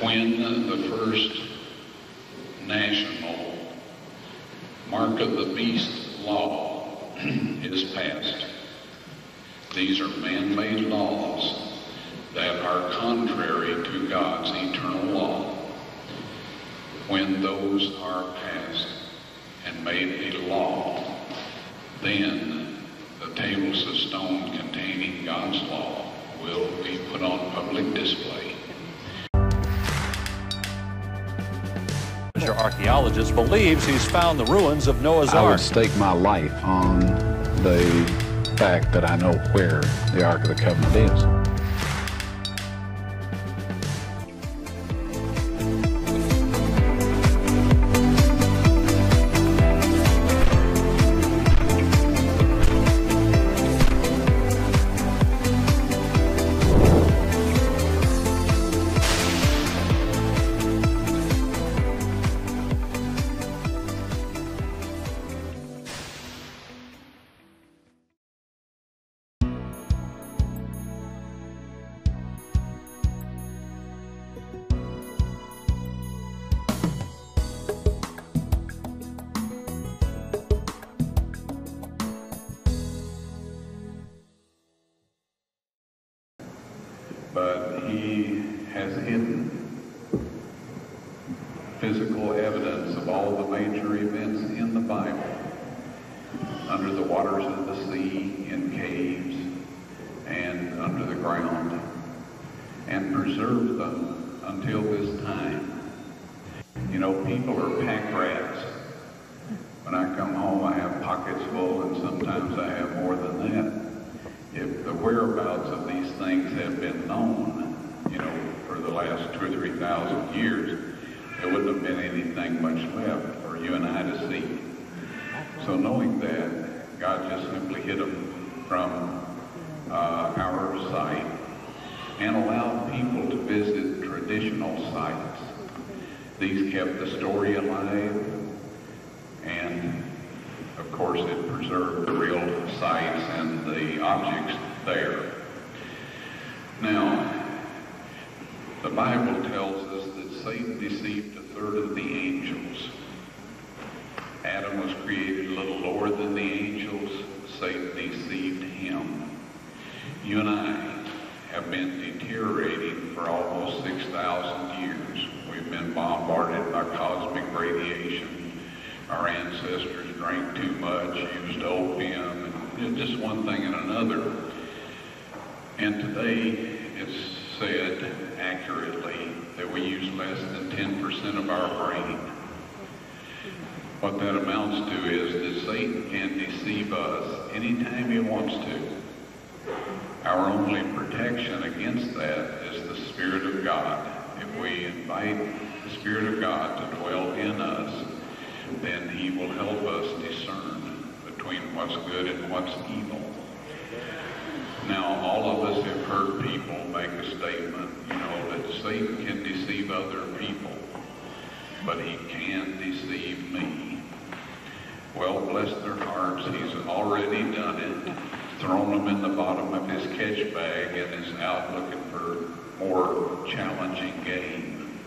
when the first national mark of the beast law is passed. These are man-made laws that are contrary to God's eternal law. When those are passed and made a law, then the tables of stone containing God's law will be put on public display. Archaeologist believes he's found the ruins of Noah's Ark. I would stake my life on the fact that I know where the Ark of the Covenant is. Deteriorating for almost 6,000 years. We've been bombarded by cosmic radiation. Our ancestors drank too much, used opium, and just one thing and another. And today it's said accurately that we use less than 10% of our brain. What that amounts to is that Satan can deceive us anytime he wants to. Our only protection against that is the Spirit of God. If we invite the Spirit of God to dwell in us, then he will help us discern between what's good and what's evil. Now, all of us have heard people make a statement, you know, that Satan can deceive other people, but he can deceive me. Well, bless their hearts, he's already done it, thrown them in the bottom of his catch bag and is out looking for more challenging game.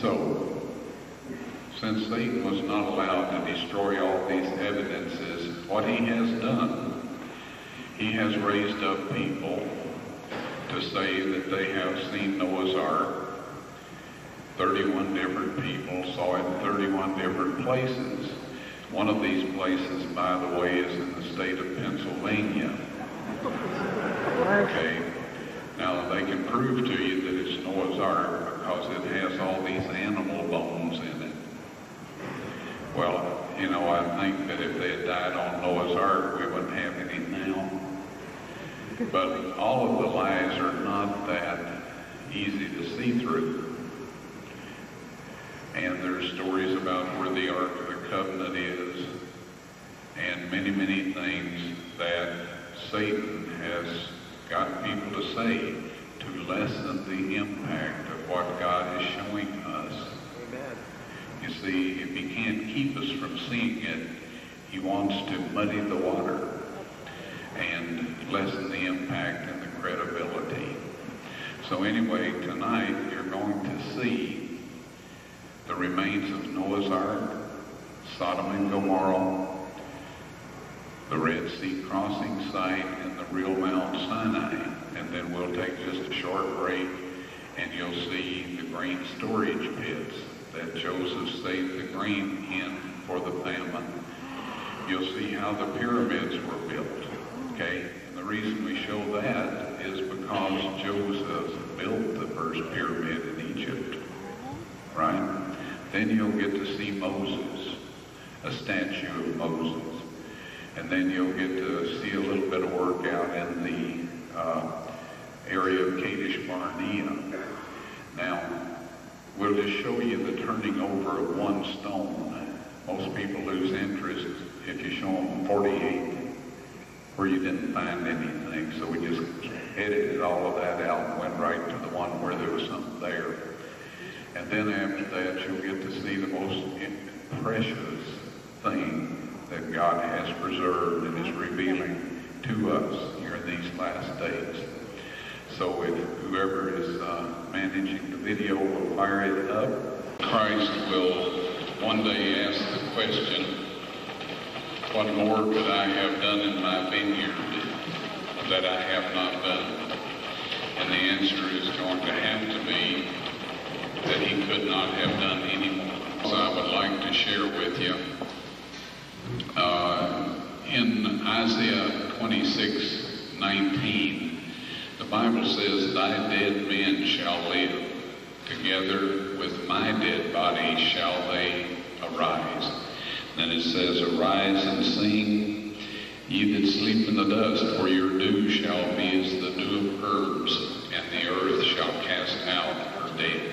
So, since Satan was not allowed to destroy all these evidences, what he has done, he has raised up people to say that they have seen Noah's Ark. 31 different people saw it in 31 different places. One of these places, by the way, is in the state of Pennsylvania. Okay. Now, they can prove to you that it's Noah's Ark because it has all these animal bones in it. Well, you know, I think that if they had died on Noah's Ark, we wouldn't have any now. But all of the lies are not that easy to see through. And there's stories about where the Ark Covenant is, and many, many things that Satan has got people to say to lessen the impact of what God is showing us. Amen. You see, if he can't keep us from seeing it, he wants to muddy the water and lessen the impact and the credibility. So anyway, tonight you're going to see the remains of Noah's Ark, Sodom and Gomorrah, the Red Sea crossing site, and the real Mount Sinai. And then we'll take just a short break, and you'll see the grain storage pits that Joseph saved the grain in for the famine. You'll see how the pyramids were built. Okay? And the reason we show that is because Joseph built the first pyramid in Egypt. Right? Then you'll get to see Moses, a statue of Moses. And then you'll get to see a little bit of work out in the uh, area of Kadesh Barnea. Now, we'll just show you the turning over of one stone. Most people lose interest if you show them 48 where you didn't find anything. So we just edited all of that out and went right to the one where there was something there. And then after that, you'll get to see the most precious thing that God has preserved and is revealing to us here in these last days. So if whoever is uh, managing the video will fire it up, Christ will one day ask the question, what more could I have done in my vineyard that I have not done? And the answer is going to have to be that he could not have done any more. So I would like to share with you uh, in Isaiah 26, 19, the Bible says, Thy dead men shall live. Together with my dead body shall they arise. Then it says, Arise and sing, ye that sleep in the dust, for your dew shall be as the dew of herbs, and the earth shall cast out her dead.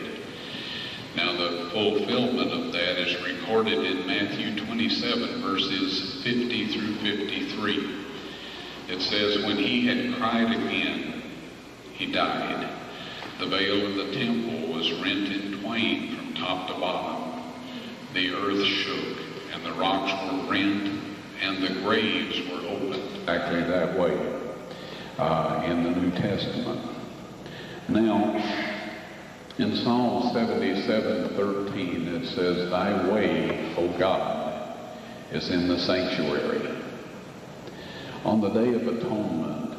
Now the fulfillment of that is recorded in Matthew 27, verses 50 through 53. It says, When he had cried again, he died. The veil of the temple was rent in twain from top to bottom. The earth shook, and the rocks were rent, and the graves were opened. Exactly that way uh, in the New Testament. Now, in Psalm 77, 13, it says, Thy way, O God, is in the sanctuary. On the Day of Atonement,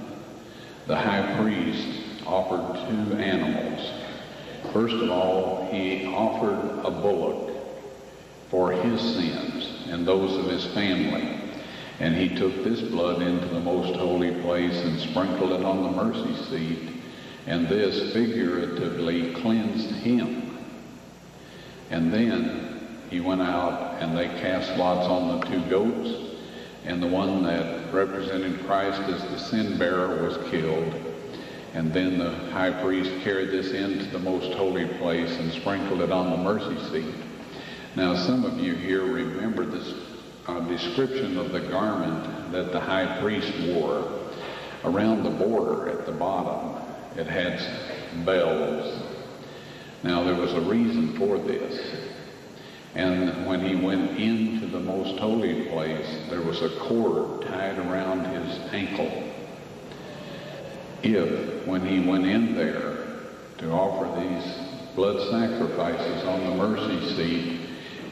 the high priest offered two animals. First of all, he offered a bullock for his sins and those of his family. And he took this blood into the most holy place and sprinkled it on the mercy seat and this figuratively cleansed him. And then he went out and they cast lots on the two goats, and the one that represented Christ as the sin bearer was killed. And then the high priest carried this into the most holy place and sprinkled it on the mercy seat. Now, some of you here remember this uh, description of the garment that the high priest wore around the border at the bottom it had bells. Now there was a reason for this. And when he went into the most holy place, there was a cord tied around his ankle. If, when he went in there to offer these blood sacrifices on the mercy seat,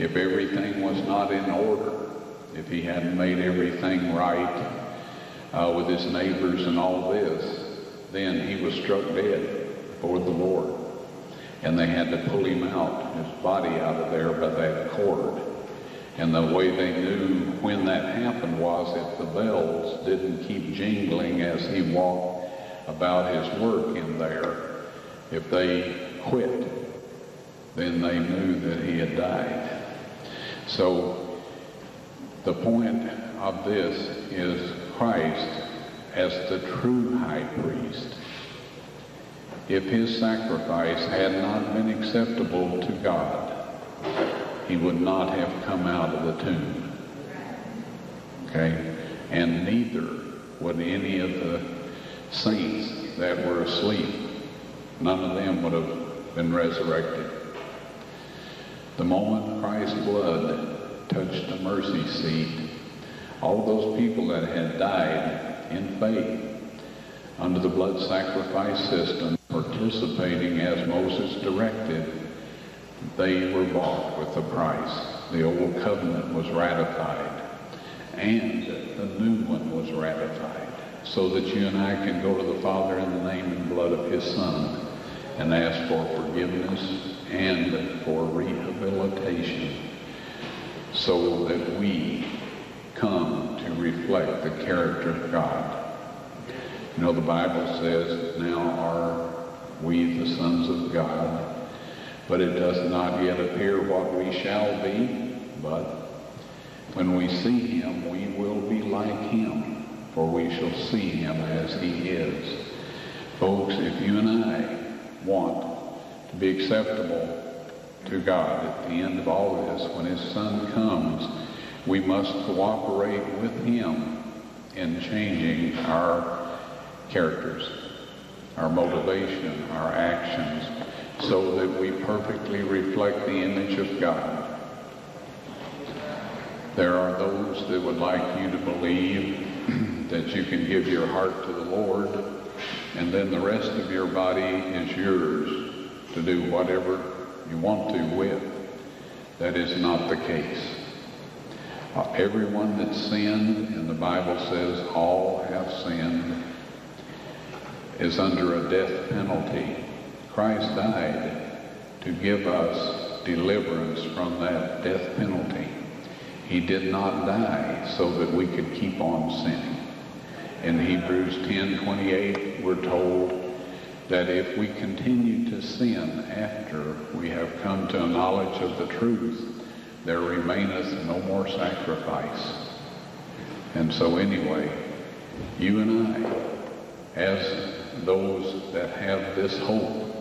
if everything was not in order, if he hadn't made everything right uh, with his neighbors and all this, then he was struck dead before the Lord. And they had to pull him out, his body out of there by that cord. And the way they knew when that happened was if the bells didn't keep jingling as he walked about his work in there, if they quit, then they knew that he had died. So the point of this is Christ as the true high priest. If his sacrifice had not been acceptable to God, he would not have come out of the tomb. Okay? And neither would any of the saints that were asleep. None of them would have been resurrected. The moment Christ's blood touched the mercy seat, all those people that had died in faith under the blood sacrifice system participating as Moses directed, they were bought with a price. The old covenant was ratified, and the new one was ratified, so that you and I can go to the Father in the name and blood of his Son and ask for forgiveness and for rehabilitation so that we come to reflect the character of God. You know, the Bible says, now are we the sons of God, but it does not yet appear what we shall be, but when we see him, we will be like him, for we shall see him as he is. Folks, if you and I want to be acceptable to God at the end of all this, when his son comes, we must cooperate with him in changing our characters, our motivation, our actions, so that we perfectly reflect the image of God. There are those that would like you to believe that you can give your heart to the Lord and then the rest of your body is yours to do whatever you want to with. That is not the case. Everyone that sinned, and the Bible says all have sinned, is under a death penalty. Christ died to give us deliverance from that death penalty. He did not die so that we could keep on sinning. In Hebrews 10:28, we're told that if we continue to sin after we have come to a knowledge of the truth, there remaineth no more sacrifice. And so anyway, you and I, as those that have this hope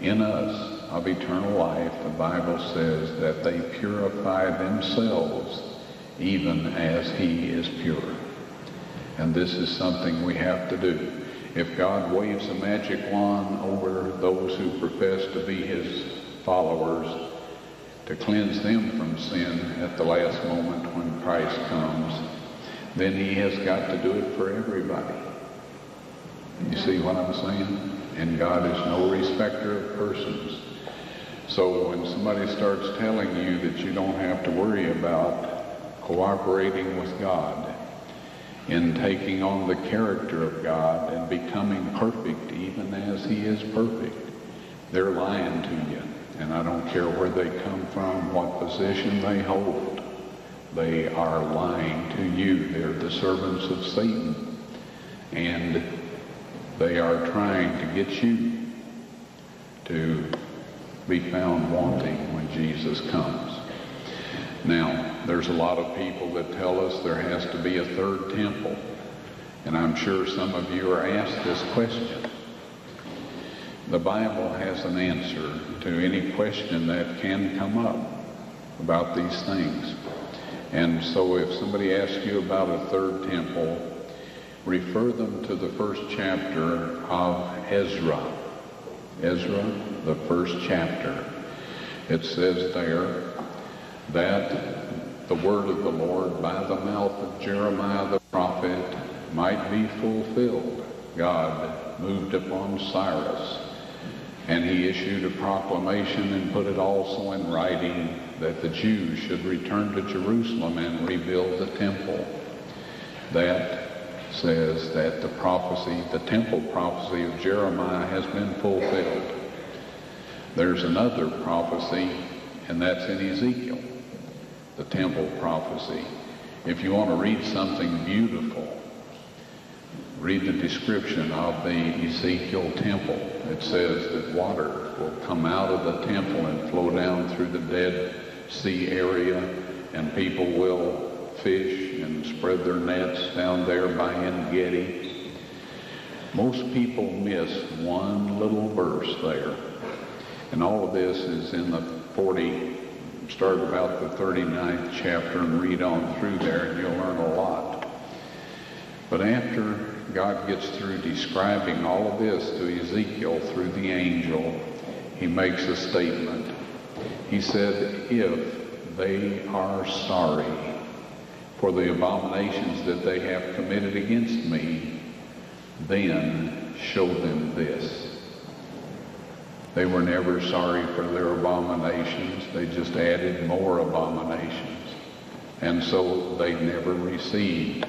in us of eternal life, the Bible says that they purify themselves even as he is pure. And this is something we have to do. If God waves a magic wand over those who profess to be his followers to cleanse them from sin at the last moment when Christ comes, then he has got to do it for everybody. You see what I'm saying? And God is no respecter of persons. So when somebody starts telling you that you don't have to worry about cooperating with God, in taking on the character of God and becoming perfect even as he is perfect. They're lying to you. And I don't care where they come from, what position they hold. They are lying to you. They're the servants of Satan. And they are trying to get you to be found wanting when Jesus comes. Now, there's a lot of people that tell us there has to be a third temple. And I'm sure some of you are asked this question. The Bible has an answer to any question that can come up about these things. And so if somebody asks you about a third temple, refer them to the first chapter of Ezra. Ezra, the first chapter. It says there, that the word of the Lord by the mouth of Jeremiah the prophet might be fulfilled. God moved upon Cyrus, and he issued a proclamation and put it also in writing that the Jews should return to Jerusalem and rebuild the temple. That says that the prophecy, the temple prophecy of Jeremiah has been fulfilled. There's another prophecy, and that's in Ezekiel the temple prophecy. If you want to read something beautiful, read the description of the Ezekiel temple. It says that water will come out of the temple and flow down through the Dead Sea area, and people will fish and spread their nets down there by En-Gedi. Most people miss one little verse there. And all of this is in the 40 start about the 39th chapter and read on through there and you'll learn a lot. But after God gets through describing all of this to Ezekiel through the angel, he makes a statement. He said, if they are sorry for the abominations that they have committed against me, then show them this. They were never sorry for their abominations. They just added more abominations. And so they never received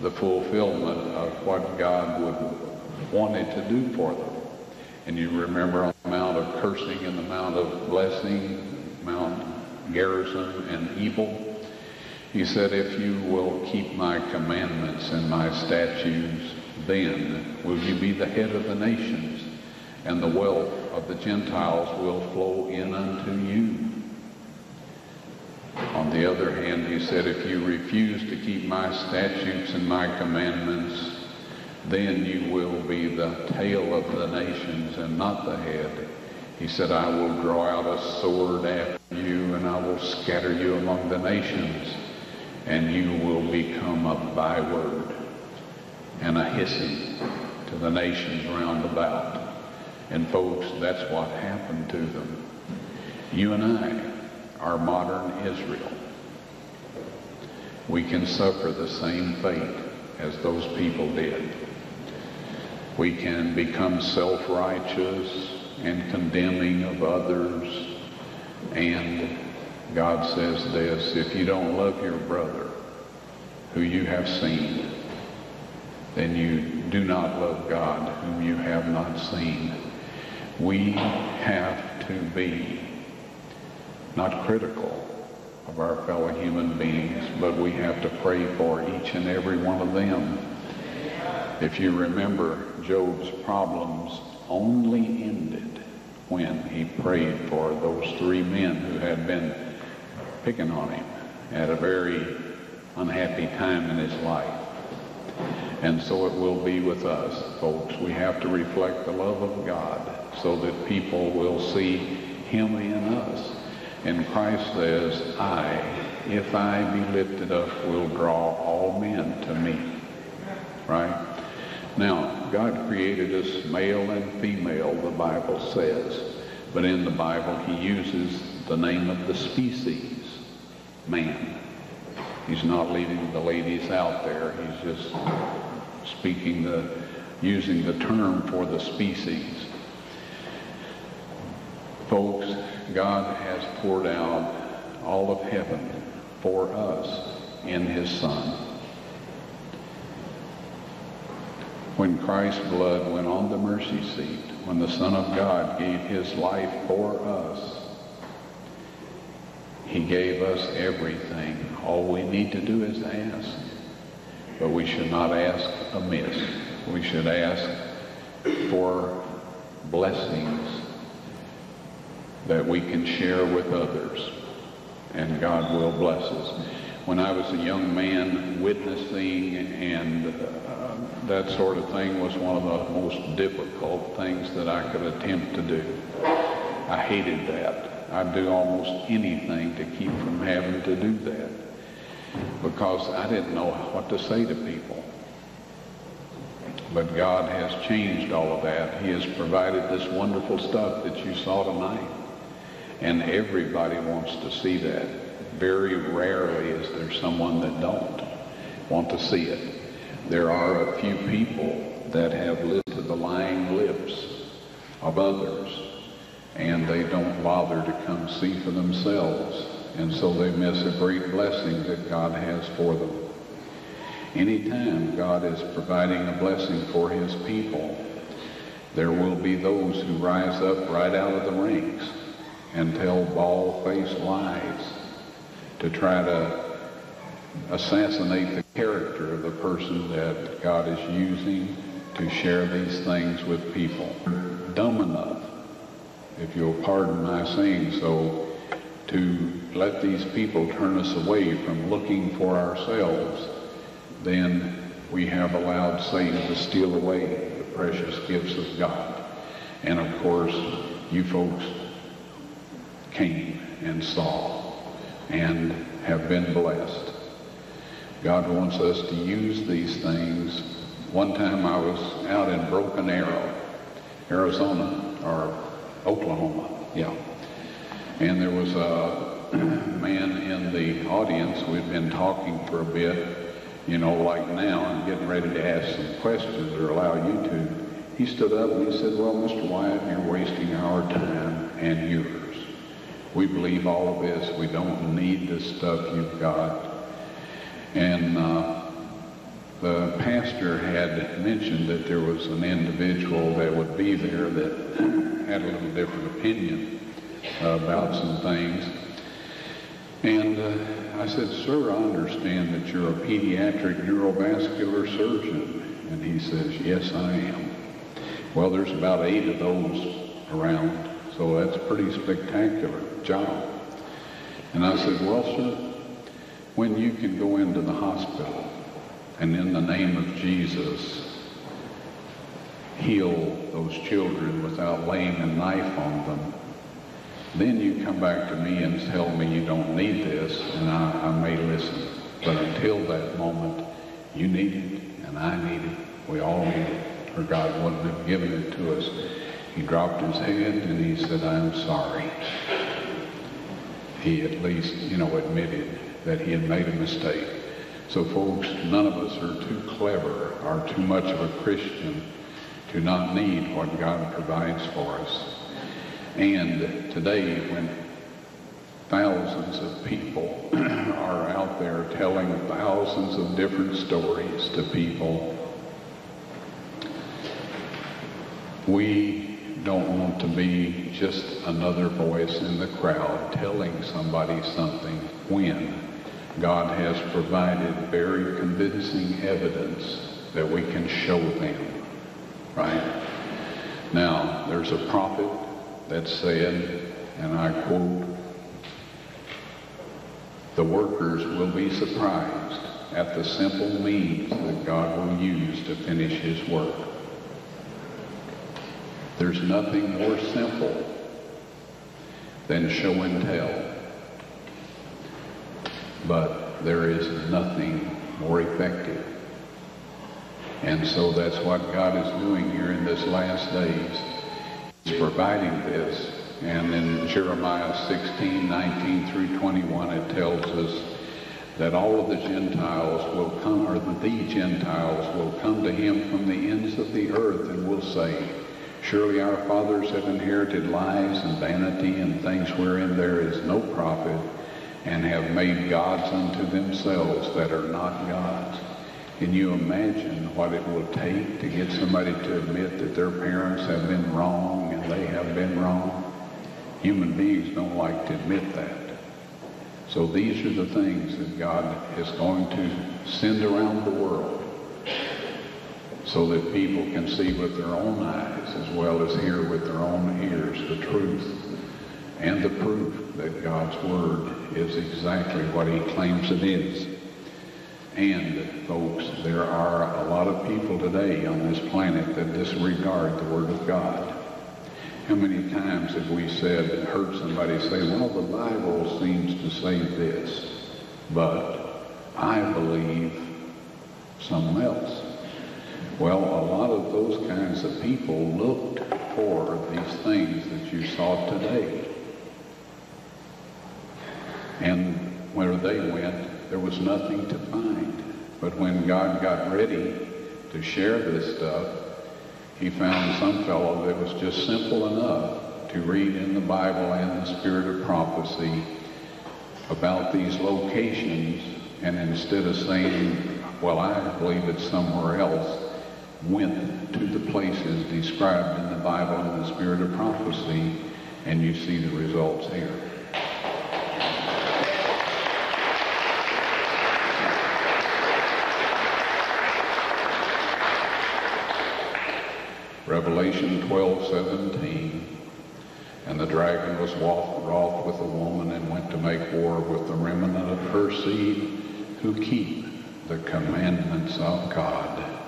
the fulfillment of what God would wanted to do for them. And you remember on the Mount of cursing and the Mount of blessing, Mount Gerizim and Ebal. He said, if you will keep my commandments and my statutes, then will you be the head of the nations, and the wealth of the Gentiles will flow in unto you. On the other hand, he said, if you refuse to keep my statutes and my commandments, then you will be the tail of the nations and not the head. He said, I will draw out a sword after you, and I will scatter you among the nations, and you will become a byword and a hissing to the nations round about. And folks, that's what happened to them. You and I are modern Israel. We can suffer the same fate as those people did. We can become self-righteous and condemning of others. And God says this, if you don't love your brother who you have seen, then you do not love God whom you have not seen. We have to be not critical of our fellow human beings, but we have to pray for each and every one of them. If you remember, Job's problems only ended when he prayed for those three men who had been picking on him at a very unhappy time in his life. And so it will be with us, folks. We have to reflect the love of God so that people will see him in us. And Christ says, I, if I be lifted up, will draw all men to me. Right? Now, God created us male and female, the Bible says. But in the Bible, he uses the name of the species, man. He's not leaving the ladies out there. He's just speaking the, using the term for the species. Folks, God has poured out all of heaven for us in his Son. When Christ's blood went on the mercy seat, when the Son of God gave his life for us, he gave us everything. All we need to do is ask. But we should not ask amiss. We should ask for blessings that we can share with others. And God will bless us. When I was a young man, witnessing and uh, that sort of thing was one of the most difficult things that I could attempt to do. I hated that. I'd do almost anything to keep from having to do that because I didn't know what to say to people. But God has changed all of that. He has provided this wonderful stuff that you saw tonight. And everybody wants to see that. Very rarely is there someone that don't want to see it. There are a few people that have listened to the lying lips of others and they don't bother to come see for themselves. And so they miss a great blessing that God has for them. Anytime God is providing a blessing for his people, there will be those who rise up right out of the ranks and tell bald-faced lies to try to assassinate the character of the person that God is using to share these things with people. Dumb enough, if you'll pardon my saying so, to let these people turn us away from looking for ourselves, then we have allowed Satan to steal away the precious gifts of God. And of course, you folks came and saw and have been blessed. God wants us to use these things. One time I was out in Broken Arrow, Arizona, or Oklahoma, yeah. And there was a man in the audience. We'd been talking for a bit, you know, like now, and getting ready to ask some questions or allow you to. he stood up and he said, well, Mr. Wyatt, you're wasting our time and yours. We believe all of this. We don't need the stuff you've got. And uh, the pastor had mentioned that there was an individual that would be there that had a little different opinion about some things. And uh, I said, sir, I understand that you're a pediatric neurovascular surgeon. And he says, yes, I am. Well, there's about eight of those around, so that's pretty spectacular job. And I said, well, sir, when you can go into the hospital and in the name of Jesus heal those children without laying a knife on them, then you come back to me and tell me you don't need this, and I, I may listen. But until that moment, you need it, and I need it. We all need it, or God wouldn't have given it to us. He dropped his head and he said, I'm sorry. He at least, you know, admitted that he had made a mistake. So folks, none of us are too clever or too much of a Christian to not need what God provides for us. And today, when thousands of people are out there telling thousands of different stories to people, we don't want to be just another voice in the crowd telling somebody something when God has provided very convincing evidence that we can show them, right? Now, there's a prophet that said, and I quote, the workers will be surprised at the simple means that God will use to finish his work. There's nothing more simple than show and tell. But there is nothing more effective. And so that's what God is doing here in this last days. He's providing this. And in Jeremiah 16, 19 through 21, it tells us that all of the Gentiles will come, or the Gentiles will come to him from the ends of the earth and will say, Surely our fathers have inherited lies and vanity and things wherein there is no profit, and have made gods unto themselves that are not gods. Can you imagine what it will take to get somebody to admit that their parents have been wrong and they have been wrong? Human beings don't like to admit that. So these are the things that God is going to send around the world so that people can see with their own eyes as well as hear with their own ears the truth and the proof that God's Word is exactly what he claims it is. And, folks, there are a lot of people today on this planet that disregard the Word of God. How many times have we said, heard somebody say, well, the Bible seems to say this, but I believe something else. Well, a lot of those kinds of people looked for these things that you saw today. And where they went, there was nothing to find. But when God got ready to share this stuff, he found some fellow that was just simple enough to read in the Bible and the spirit of prophecy about these locations. And instead of saying, well, I believe it's somewhere else, went to the places described in the Bible in the spirit of prophecy, and you see the results here. Revelation 12, 17. And the dragon was wroth with the woman and went to make war with the remnant of her seed who keep the commandments of God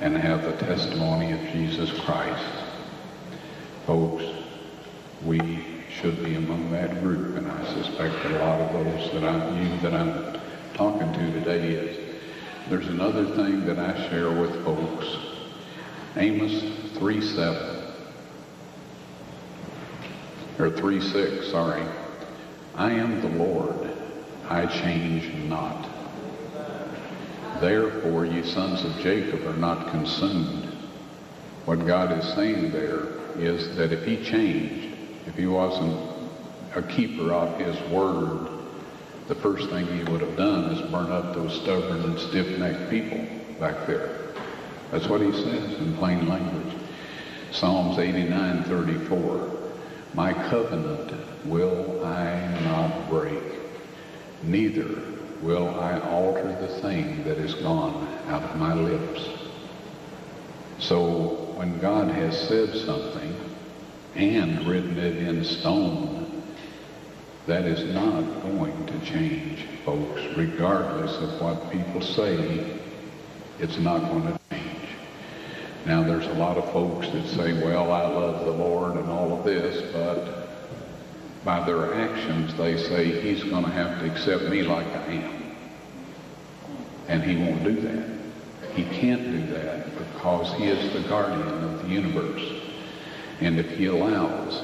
and have the testimony of Jesus Christ. Folks, we should be among that group, and I suspect a lot of those that I'm, you that I'm talking to today is. There's another thing that I share with folks. Amos 3 7. or 3 6, sorry. I am the Lord, I change not. Therefore, ye sons of Jacob are not consumed. What God is saying there is that if he changed, if he wasn't a keeper of his word, the first thing he would have done is burn up those stubborn and stiff-necked people back there. That's what he says in plain language. Psalms 89, 34. My covenant will I not break, neither will I alter the thing that is gone out of my lips. So when God has said something and written it in stone, that is not going to change, folks, regardless of what people say. It's not going to change. Now, there's a lot of folks that say, well, I love the Lord and all of this, but by their actions, they say he's going to have to accept me like I am. And he won't do that. He can't do that because he is the guardian of the universe. And if he allows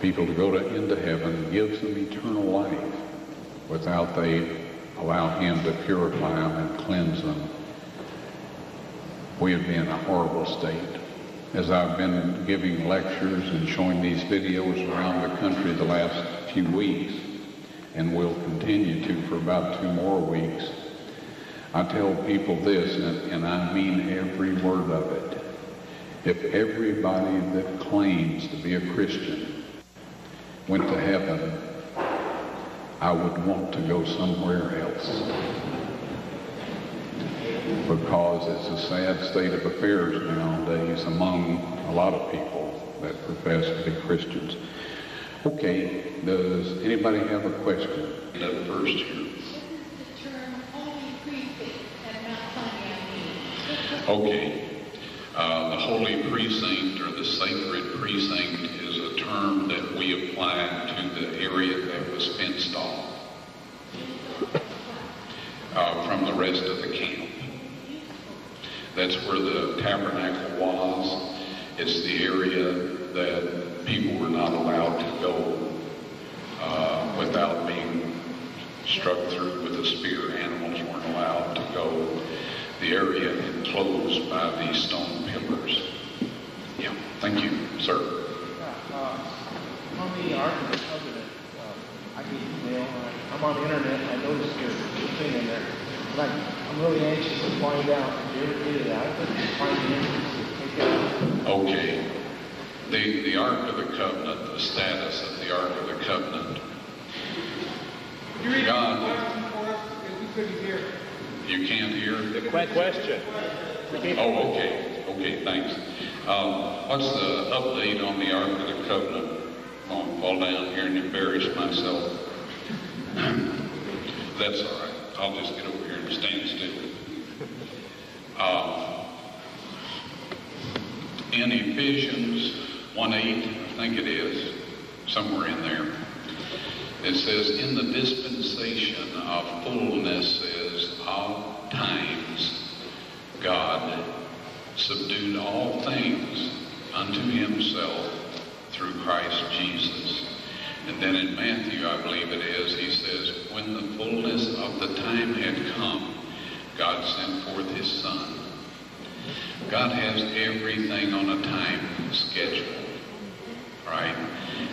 people to go to, into heaven, gives them eternal life without they allow him to purify them and cleanse them, we would be in a horrible state. As I've been giving lectures and showing these videos around the country the last few weeks, and will continue to for about two more weeks, I tell people this, and, and I mean every word of it. If everybody that claims to be a Christian went to heaven, I would want to go somewhere else. Because it's a sad state of affairs nowadays among a lot of people that profess to be Christians. Okay, does anybody have a question? That first here. Okay. Uh, the holy precinct or the sacred precinct is a term that we apply to the area that was fenced off uh, from the rest of the camp. That's where the tabernacle was. It's the area that people were not allowed to go uh, without being struck through with a spear. Animals weren't allowed to go the area enclosed by these stone pillars. Yeah, thank you, sir. The Ark of the Covenant, uh, I get email, uh, I'm on the internet, I noticed your thing in there. But I'm really anxious to find out, did you ever get it out? Did you find the entrance to take it out? Okay. The, the Ark of the Covenant, the status of the Ark of the Covenant. Could you read the God. question for us? We couldn't hear. You can't hear? The question. Oh, okay, okay, thanks. Um, what's the update on the Ark of the Covenant? I won't fall down here and embarrass myself. That's all right. I'll just get over here and stand still. Uh, in Ephesians 1 8, I think it is, somewhere in there, it says, In the dispensation of fullnesses of times, God subdued all things unto himself through Christ Jesus. And then in Matthew, I believe it is, he says, When the fullness of the time had come, God sent forth his Son. God has everything on a time schedule, right?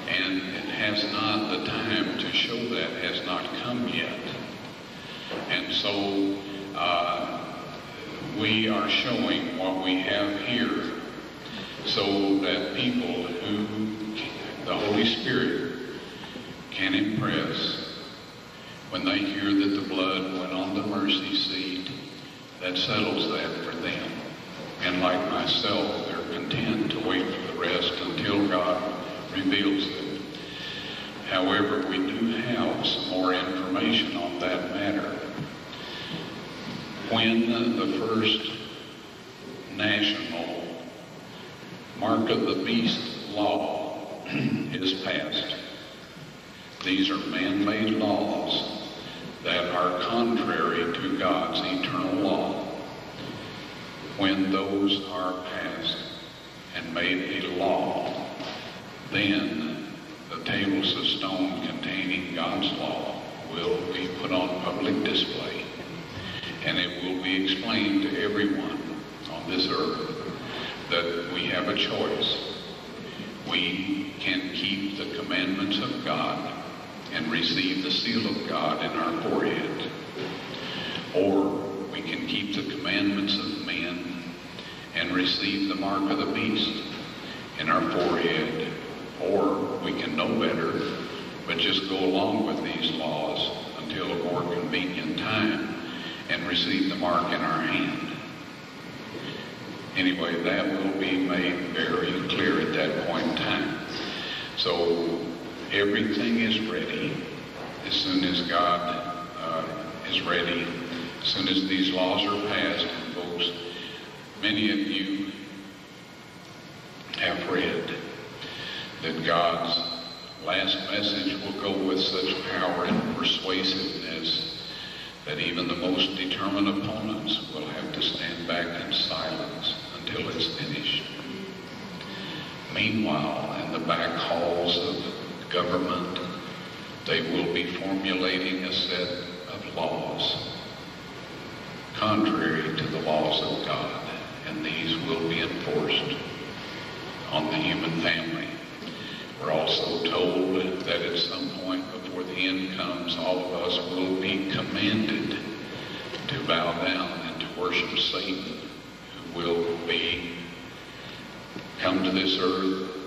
And it has not, the time to show that has not come yet. And so uh, we are showing what we have here so that people who the Holy Spirit can impress when they hear that the blood went on the mercy seat, that settles that for them. And like myself, they're content to wait for the rest until God reveals it. However, we do have some more information on that matter. When the first national mark of the beast law is passed, these are man-made laws that are contrary to God's eternal law. When those are passed and made a law, then the tables of stone containing God's law will be put on public display and it will be explained to everyone on this earth that we have a choice. We can keep the commandments of God and receive the seal of God in our forehead. Or we can keep the commandments of men and receive the mark of the beast in our forehead. Or we can know better, but just go along with these laws until a more convenient time and receive the mark in our hand. Anyway, that will be made very clear at that point in time. So everything is ready as soon as God uh, is ready, as soon as these laws are passed. And folks, many of you have read that God's last message will go with such power and persuasiveness that even the most determined opponents will have to stand back in silence until it's finished. Meanwhile, in the back halls of government, they will be formulating a set of laws contrary to the laws of God, and these will be enforced on the human family. We're also told that at some point before the end comes, all of us will be commanded to bow down and to worship Satan, who will be come to this earth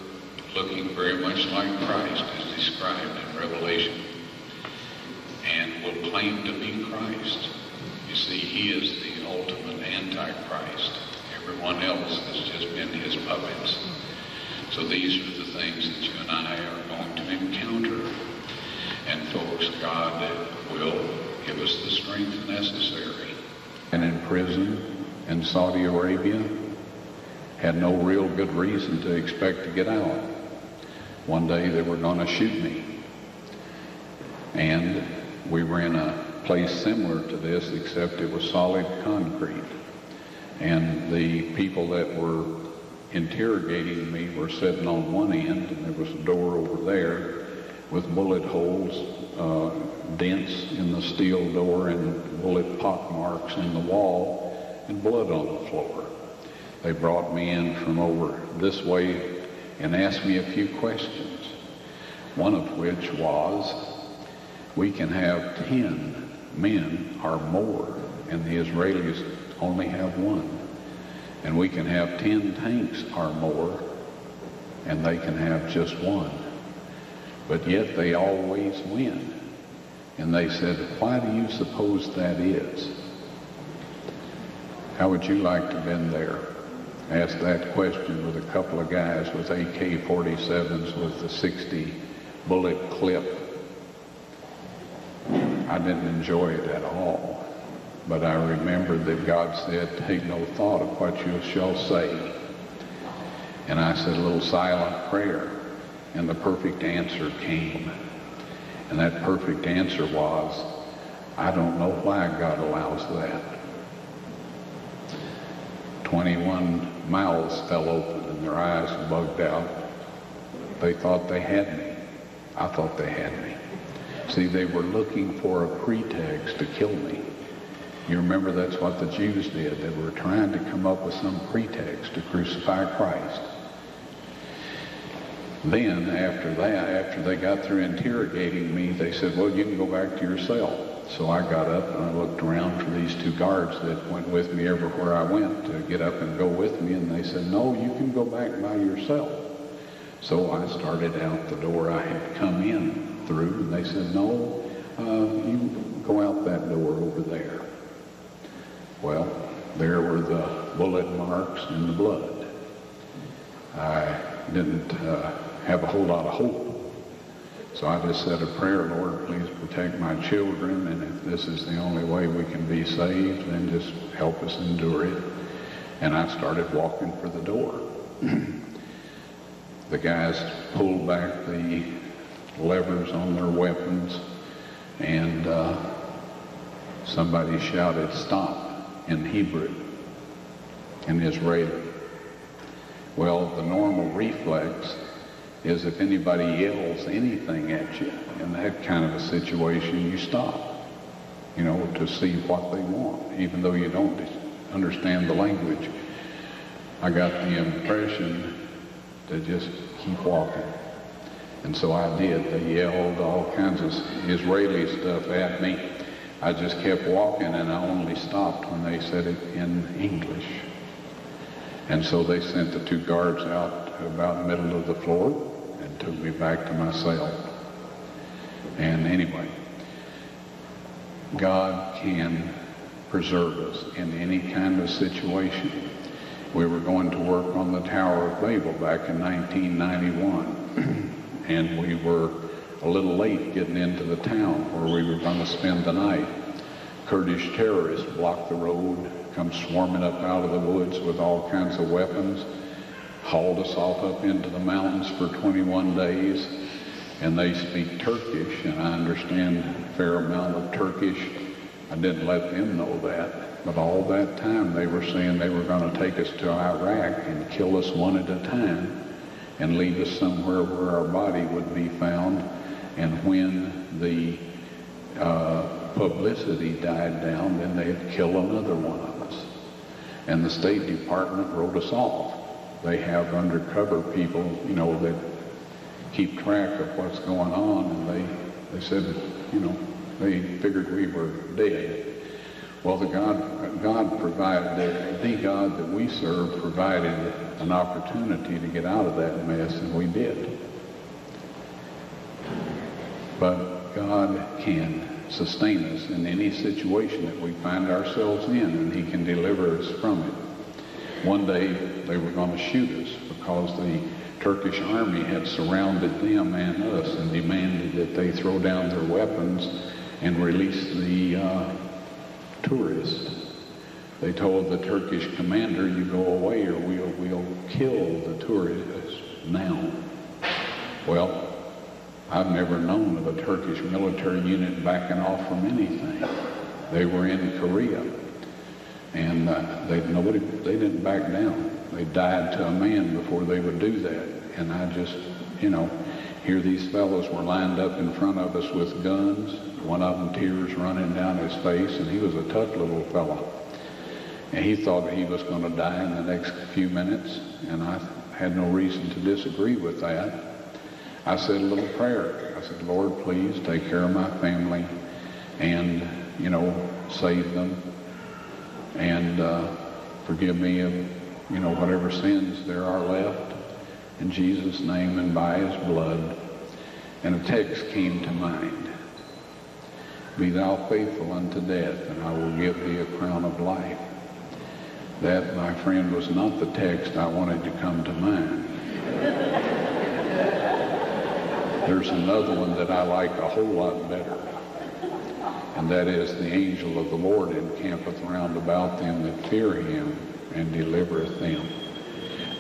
looking very much like Christ as described in Revelation and will claim to be Christ. You see, he is the ultimate Antichrist. Everyone else has just been his puppets. So these are the things that you and I are going to encounter. And folks, God will give us the strength necessary. And in prison in Saudi Arabia, had no real good reason to expect to get out. One day they were going to shoot me. And we were in a place similar to this, except it was solid concrete. And the people that were interrogating me were sitting on one end, and there was a door over there with bullet holes, uh, dents in the steel door, and bullet pock marks in the wall, and blood on the floor. They brought me in from over this way and asked me a few questions, one of which was, we can have 10 men or more, and the Israelis only have one. And we can have 10 tanks or more, and they can have just one. But yet they always win. And they said, why do you suppose that is? How would you like to have been there? Asked that question with a couple of guys with AK-47s with the 60 bullet clip. I didn't enjoy it at all. But I remembered that God said, take no thought of what you shall say. And I said a little silent prayer, and the perfect answer came. And that perfect answer was, I don't know why God allows that. 21 mouths fell open and their eyes bugged out. They thought they had me. I thought they had me. See, they were looking for a pretext to kill me. You remember that's what the Jews did. They were trying to come up with some pretext to crucify Christ. Then, after that, after they got through interrogating me, they said, well, you can go back to your cell. So I got up and I looked around for these two guards that went with me everywhere I went to get up and go with me, and they said, no, you can go back by yourself. So I started out the door I had come in through, and they said, no, uh, you go out that door over there. Well, there were the bullet marks and the blood. I didn't uh, have a whole lot of hope. So I just said a prayer, Lord, please protect my children, and if this is the only way we can be saved, then just help us endure it. And I started walking for the door. the guys pulled back the levers on their weapons, and uh, somebody shouted, stop in Hebrew, in Israeli. Well, the normal reflex is if anybody yells anything at you in that kind of a situation, you stop, you know, to see what they want, even though you don't understand the language. I got the impression to just keep walking. And so I did. They yelled all kinds of Israeli stuff at me. I just kept walking and I only stopped when they said it in English. And so they sent the two guards out about middle of the floor took me back to myself. And anyway, God can preserve us in any kind of situation. We were going to work on the Tower of Babel back in 1991, and we were a little late getting into the town where we were going to spend the night. Kurdish terrorists blocked the road, come swarming up out of the woods with all kinds of weapons, hauled us off up into the mountains for 21 days, and they speak Turkish, and I understand a fair amount of Turkish. I didn't let them know that, but all that time they were saying they were going to take us to Iraq and kill us one at a time and leave us somewhere where our body would be found. And when the uh, publicity died down, then they'd kill another one of us. And the State Department wrote us off. They have undercover people, you know, that keep track of what's going on, and they, they said, you know, they figured we were dead. Well, the God, God provided, the God that we serve provided an opportunity to get out of that mess, and we did. But God can sustain us in any situation that we find ourselves in, and He can deliver us from it. One day they were going to shoot us because the Turkish army had surrounded them and us and demanded that they throw down their weapons and release the uh, tourists. They told the Turkish commander, you go away or we'll, we'll kill the tourists now. Well, I've never known of a Turkish military unit backing off from anything. They were in Korea, and uh, they nobody they didn't back down. They died to a man before they would do that. And I just, you know, here these fellows were lined up in front of us with guns. One of them tears running down his face, and he was a tough little fellow. And he thought he was going to die in the next few minutes, and I had no reason to disagree with that. I said a little prayer. I said, Lord, please take care of my family and, you know, save them and uh, forgive me of, you know, whatever sins there are left in Jesus' name and by his blood. And a text came to mind. Be thou faithful unto death, and I will give thee a crown of life. That, my friend, was not the text I wanted to come to mind. There's another one that I like a whole lot better. And that is the angel of the Lord encampeth round about them that fear him and delivereth them.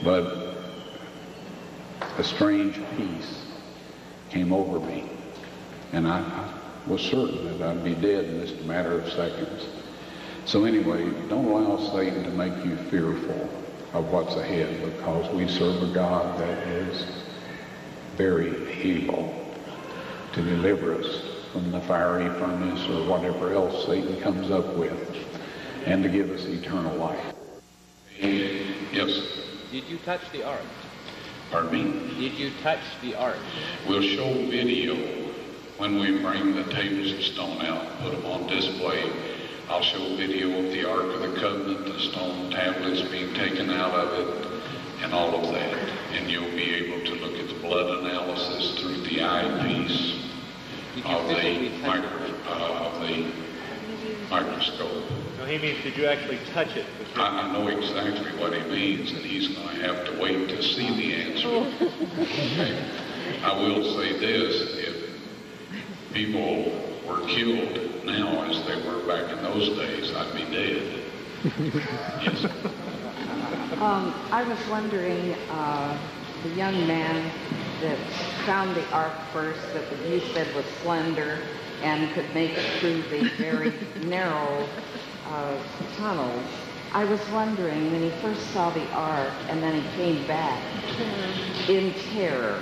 But a strange peace came over me. And I, was certain that I'd be dead in just a matter of seconds. So anyway, don't allow Satan to make you fearful of what's ahead because we serve a God that is very able to deliver us from the fiery furnace or whatever else Satan comes up with and to give us eternal life. Yes, Did you touch the ark? pardon me? Did you touch the ark? We'll show video when we bring the tables of stone out, put them on display. I'll show video of the Ark of the Covenant, the stone tablets being taken out of it, and all of that. And you'll be able to look at the blood analysis through the eyepiece Did you of the, micro, uh, of the microscope. So he means, did you actually touch it? I, I know exactly what he means, and he's going to have to wait to see the answer. Okay. I will say this, if people were killed now as they were back in those days, I'd be dead. Yes. Um, I was wondering, uh, the young man that found the ark first, that you said was slender and could make it through the very narrow uh, tunnels. I was wondering, when he first saw the ark and then he came back in terror,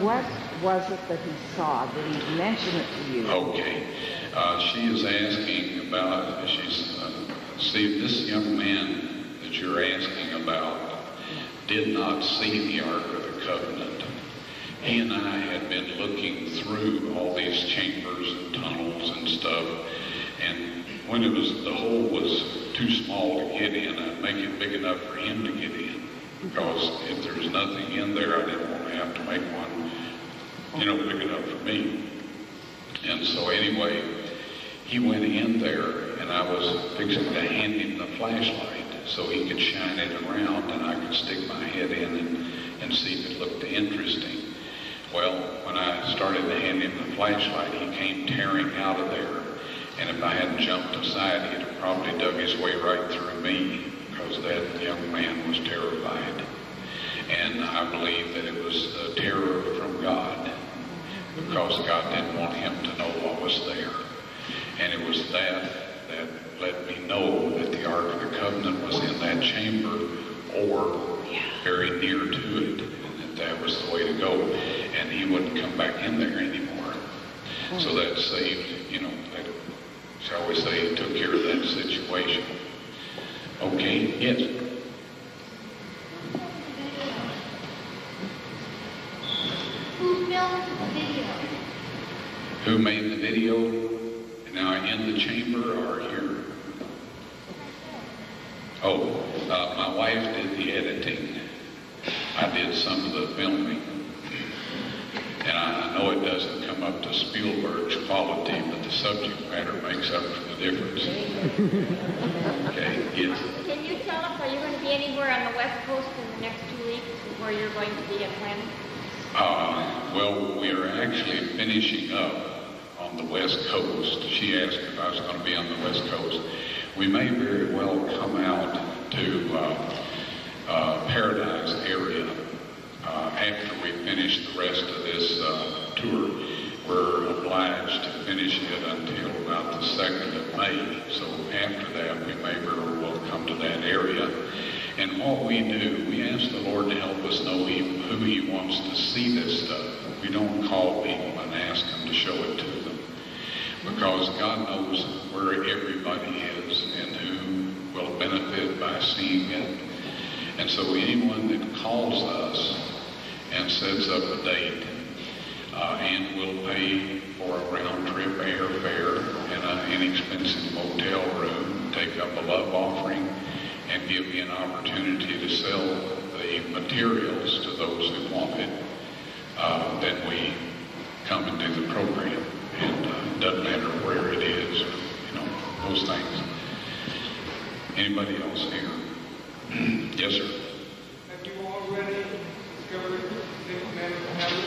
what was it that he saw? Did he mention it to you? Okay. Uh, she is asking about, she's, uh, see, this young man that you're asking about, did not see the Ark of the Covenant. He and I had been looking through all these chambers and tunnels and stuff, and when it was the hole was too small to get in, I'd make it big enough for him to get in. Because if there was nothing in there, I didn't want to have to make one, you know, big enough for me. And so anyway, he went in there, and I was fixing to hand him the flashlight so he could shine it around, and I could stick my head in and, and see if it looked interesting. Well, when I started to hand him the flashlight, he came tearing out of there. And if I hadn't jumped aside, he'd have probably dug his way right through me because that young man was terrified. And I believe that it was the terror from God because God didn't want him to know what was there. And it was that that let me know that the Ark of the Covenant was in that chamber or very near to it, that that was the way to go. And he wouldn't come back in there anymore. So that saved, you know, that, shall we say, took care of that situation. Okay, yes. Who filmed the video? Who made the video? Now in the chamber or here? Oh, uh, my wife did the editing. I did some of the filming. And I, I know it doesn't come up to Spielberg's quality, but the subject matter makes up for the difference. Okay, yes. Can you tell us, are you going to be anywhere on the West Coast in the next two weeks where you're going to be at Planet? Uh, well, we are actually finishing up on the West Coast. She asked if I was going to be on the West Coast. We may very well come out to uh, uh, Paradise area uh, after we finish the rest of this uh, tour. We're obliged to finish it until about the 2nd of May. So after that, we may very well come to that area. And what we do, we ask the Lord to help us know he, who He wants to see this stuff. We don't call people and ask them to show it to them. Because God knows where everybody is and who will benefit by seeing it. And so anyone that calls us and sets up a date uh, and will pay for a round trip airfare and an inexpensive motel room, take up a love offering, and give me an opportunity to sell the materials to those who want it, uh, then we come and do the program. And uh, doesn't matter where it is, you know, those things. Anybody else here? yes, sir. Have you already discovered the of habit?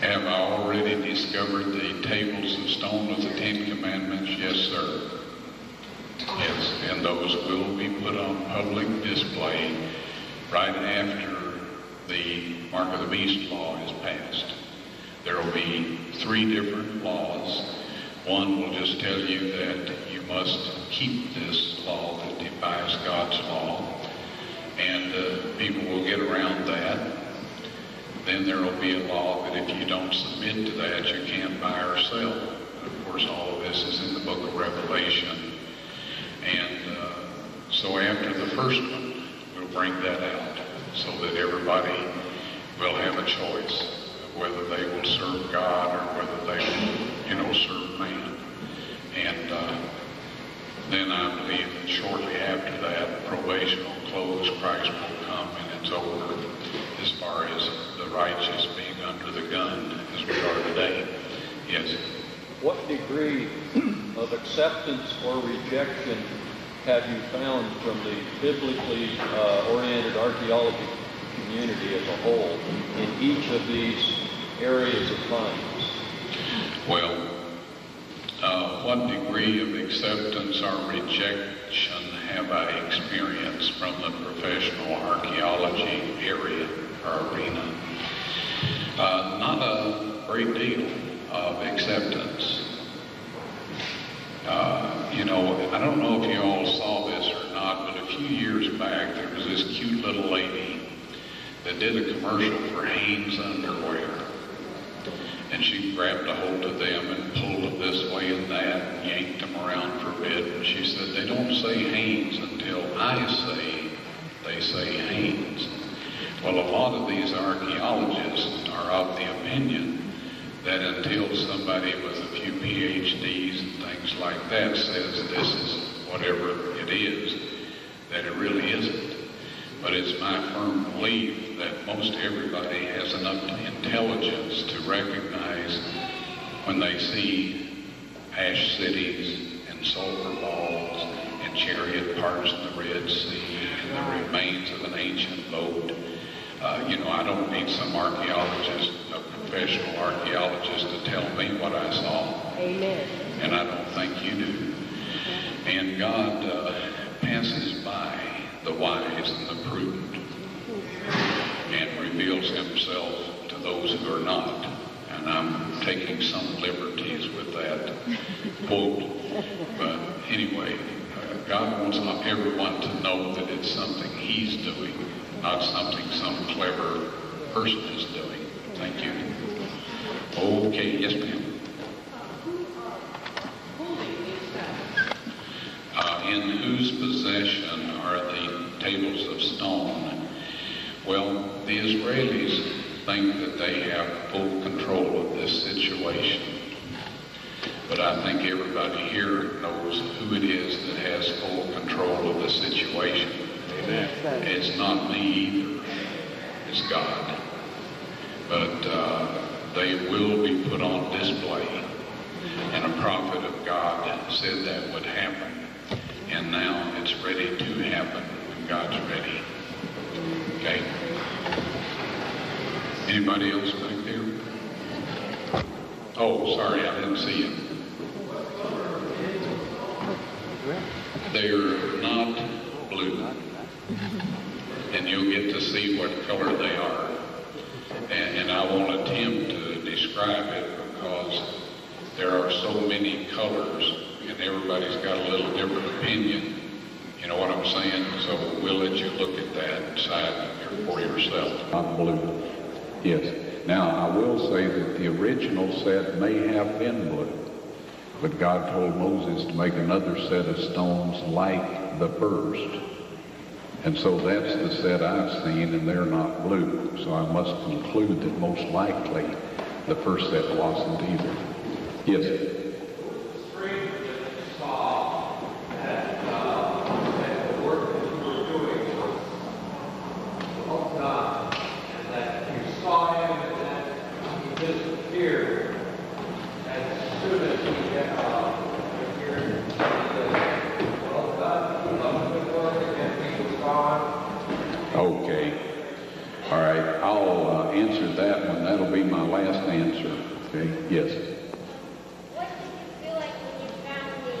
Have I already discovered the tables of stone of the Ten Commandments? Yes, sir. Yes, and those will be put on public display right after the Mark of the Beast law is passed. There will be three different laws. One will just tell you that you must keep this law defies God's law, and uh, people will get around that. Then there will be a law that if you don't submit to that, you can't buy or sell. Of course, all of this is in the book of Revelation. And uh, so after the first one, we'll bring that out so that everybody will have a choice of whether they will serve God or whether they will, you know, serve man. And uh, then I believe that shortly after that, probation will close, Christ will come, and it's over as far as the righteous being under the gun as we are today. Yes. What degree of acceptance or rejection have you found from the biblically uh, oriented archaeology community as a whole in each of these areas of finds? Well, uh, what degree of acceptance or rejection have I experienced from the professional archaeology area or arena? Uh, not a great deal of acceptance. Uh, you know, I don't know if you all saw this or not, but a few years back there was this cute little lady that did a commercial for Hanes underwear. And she grabbed a hold of them and pulled them this way and that and yanked them around for a bit. And she said, they don't say Hanes until I say they say Hanes. Well, a lot of these archaeologists are of the opinion that until somebody with a few PhDs and things like that says this is whatever it is, that it really isn't. But it's my firm belief that most everybody has enough intelligence to recognize when they see ash cities and sulfur balls and chariot parts in the Red Sea and the remains of an ancient boat. Uh, you know, I don't need some archaeologist, a professional archaeologist to tell me what I saw. Amen. And I don't think you do. And God uh, passes by the wise and the prudent reveals himself to those who are not. And I'm taking some liberties with that quote. But anyway, God wants everyone to know that it's something he's doing, not something some clever person is doing. Thank you. Okay, yes ma'am. Uh, in whose possession are the tables of stone? Well, the Israelis think that they have full control of this situation. But I think everybody here knows who it is that has full control of the situation. Amen. It's not me either. It's God. But uh, they will be put on display. And a prophet of God said that would happen. And now it's ready to happen when God's ready. Okay? Anybody else back there? Oh, sorry, I didn't see you. They're not blue. And you'll get to see what color they are. And, and I won't attempt to describe it because there are so many colors and everybody's got a little different opinion. You know what I'm saying? So we'll let you look at that and decide for yourself. Not blue. Yes. Now, I will say that the original set may have been blue, but God told Moses to make another set of stones like the first. And so that's the set I've seen, and they're not blue. So I must conclude that most likely the first set wasn't either. Yes. Okay. All right. I'll uh, answer that one. That'll be my last answer. Okay. Yes. What did you feel like when you found the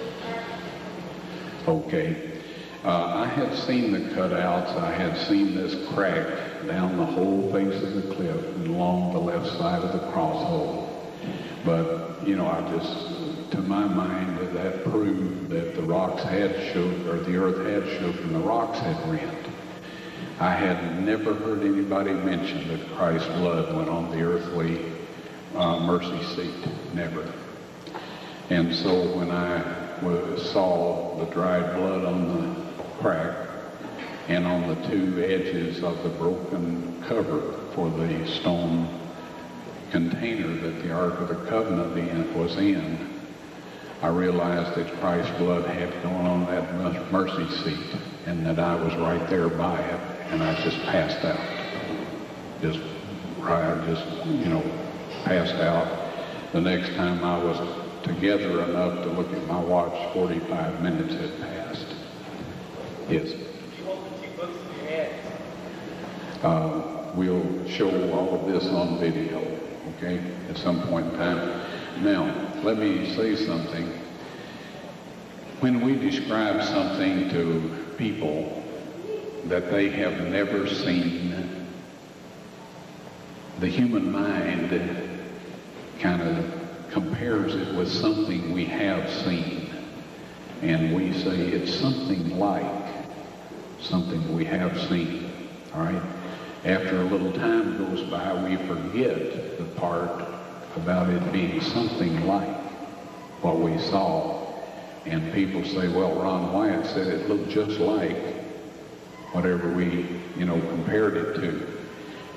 ark? Okay. Uh, I had seen the cutouts. I had seen this crack down the whole face of the cliff and along the left side of the crosshole. But, you know, I just, to my mind, that proved that the rocks had shook, or the earth had shook and the rocks had rent. I had never heard anybody mention that Christ's blood went on the earthly uh, mercy seat. Never. And so when I saw the dried blood on the crack and on the two edges of the broken cover for the stone container that the Ark of the Covenant was in, I realized that Christ's blood had gone on that mercy seat and that I was right there by it and I just passed out. Just, I just, you know, passed out. The next time I was together enough to look at my watch, 45 minutes had passed. Yes. Uh, we'll show all of this on video, okay, at some point in time. Now, let me say something. When we describe something to people that they have never seen, the human mind kind of compares it with something we have seen. And we say it's something like something we have seen. All right? After a little time goes by, we forget the part about it being something like what we saw. And people say, well, Ron Wyatt said it looked just like whatever we, you know, compared it to.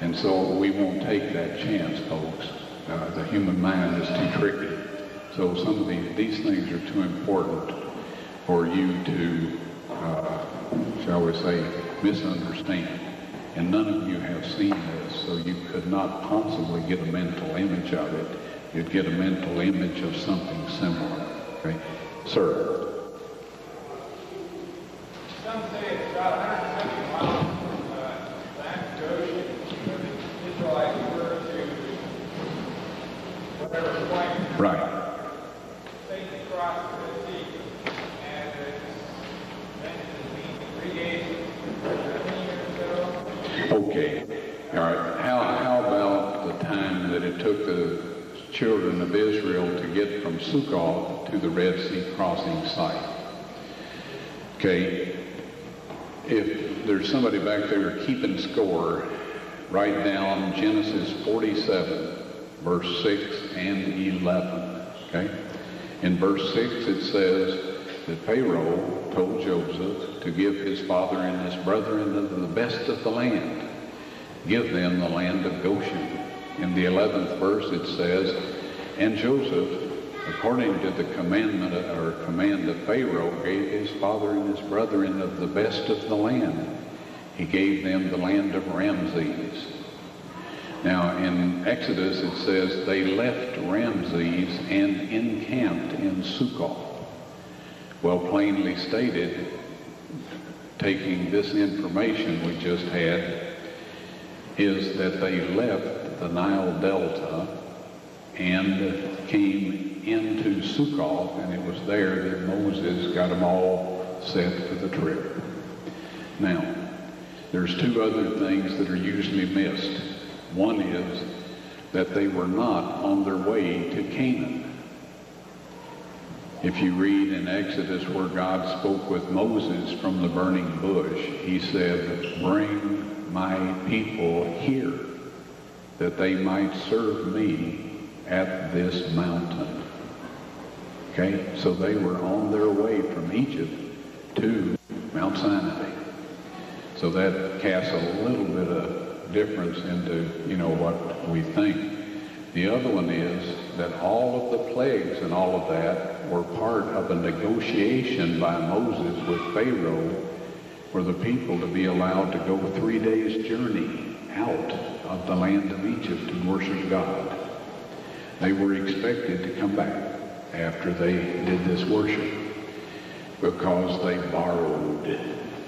And so we won't take that chance, folks. Uh, the human mind is too tricky. So some of the, these things are too important for you to, uh, shall we say, misunderstand. And none of you have seen this, so you could not possibly get a mental image of it. You'd get a mental image of something similar. Okay? Sir. Some say it's about 170 miles from the Atlantic Ocean. Israelites were to whatever point Right. And it's mentioned to three days, All right. How, how about the time that it took the children of Israel to get from Sukkot to the Red Sea crossing site? Okay. If there's somebody back there keeping score, write down Genesis 47, verse 6 and 11. Okay? In verse 6 it says that Pharaoh told Joseph to give his father and his brethren the best of the land. Give them the land of Goshen. In the 11th verse it says, And Joseph, according to the commandment or command of Pharaoh, gave his father and his brethren of the best of the land. He gave them the land of Ramses. Now in Exodus it says they left Ramses and encamped in Sukkot. Well, plainly stated, taking this information we just had, is that they left the Nile Delta and came into Sukkot, and it was there that Moses got them all set for the trip. Now, there's two other things that are usually missed. One is that they were not on their way to Canaan. If you read in Exodus where God spoke with Moses from the burning bush, he said, bring my people here that they might serve me at this mountain. Okay, so they were on their way from Egypt to Mount Sinai. So that casts a little bit of difference into, you know, what we think. The other one is that all of the plagues and all of that were part of a negotiation by Moses with Pharaoh for the people to be allowed to go three days journey out of the land of Egypt to worship God. They were expected to come back after they did this worship because they borrowed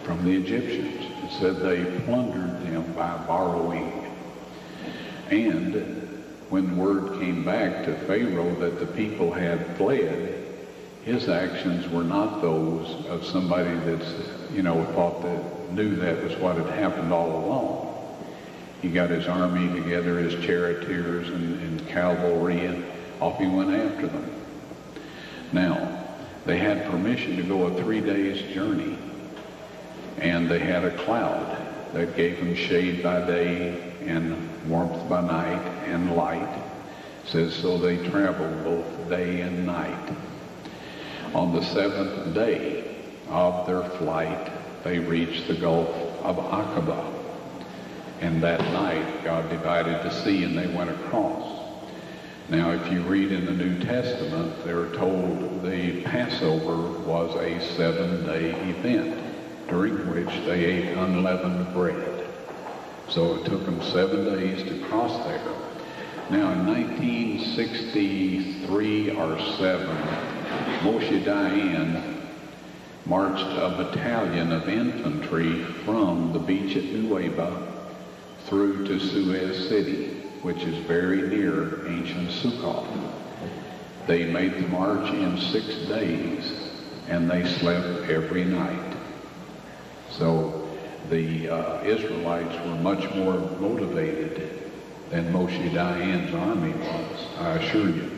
from the Egyptians. It said they plundered them by borrowing. And when word came back to Pharaoh that the people had fled, his actions were not those of somebody that's, you know, thought that knew that was what had happened all along. He got his army together, his charioteers and, and cavalry, and off he went after them. Now, they had permission to go a three days journey, and they had a cloud that gave them shade by day and warmth by night and light. It says, so they traveled both day and night. On the seventh day of their flight, they reached the Gulf of Aqaba. And that night, God divided the sea and they went across. Now, if you read in the New Testament, they're told the Passover was a seven-day event during which they ate unleavened bread. So it took them seven days to cross there. Now, in 1963 or 7, Moshe Dayan marched a battalion of infantry from the beach at Nuweiba through to Suez City, which is very near ancient Sukkot. They made the march in six days, and they slept every night. So the uh, Israelites were much more motivated than Moshe Dayan's army was, I assure you.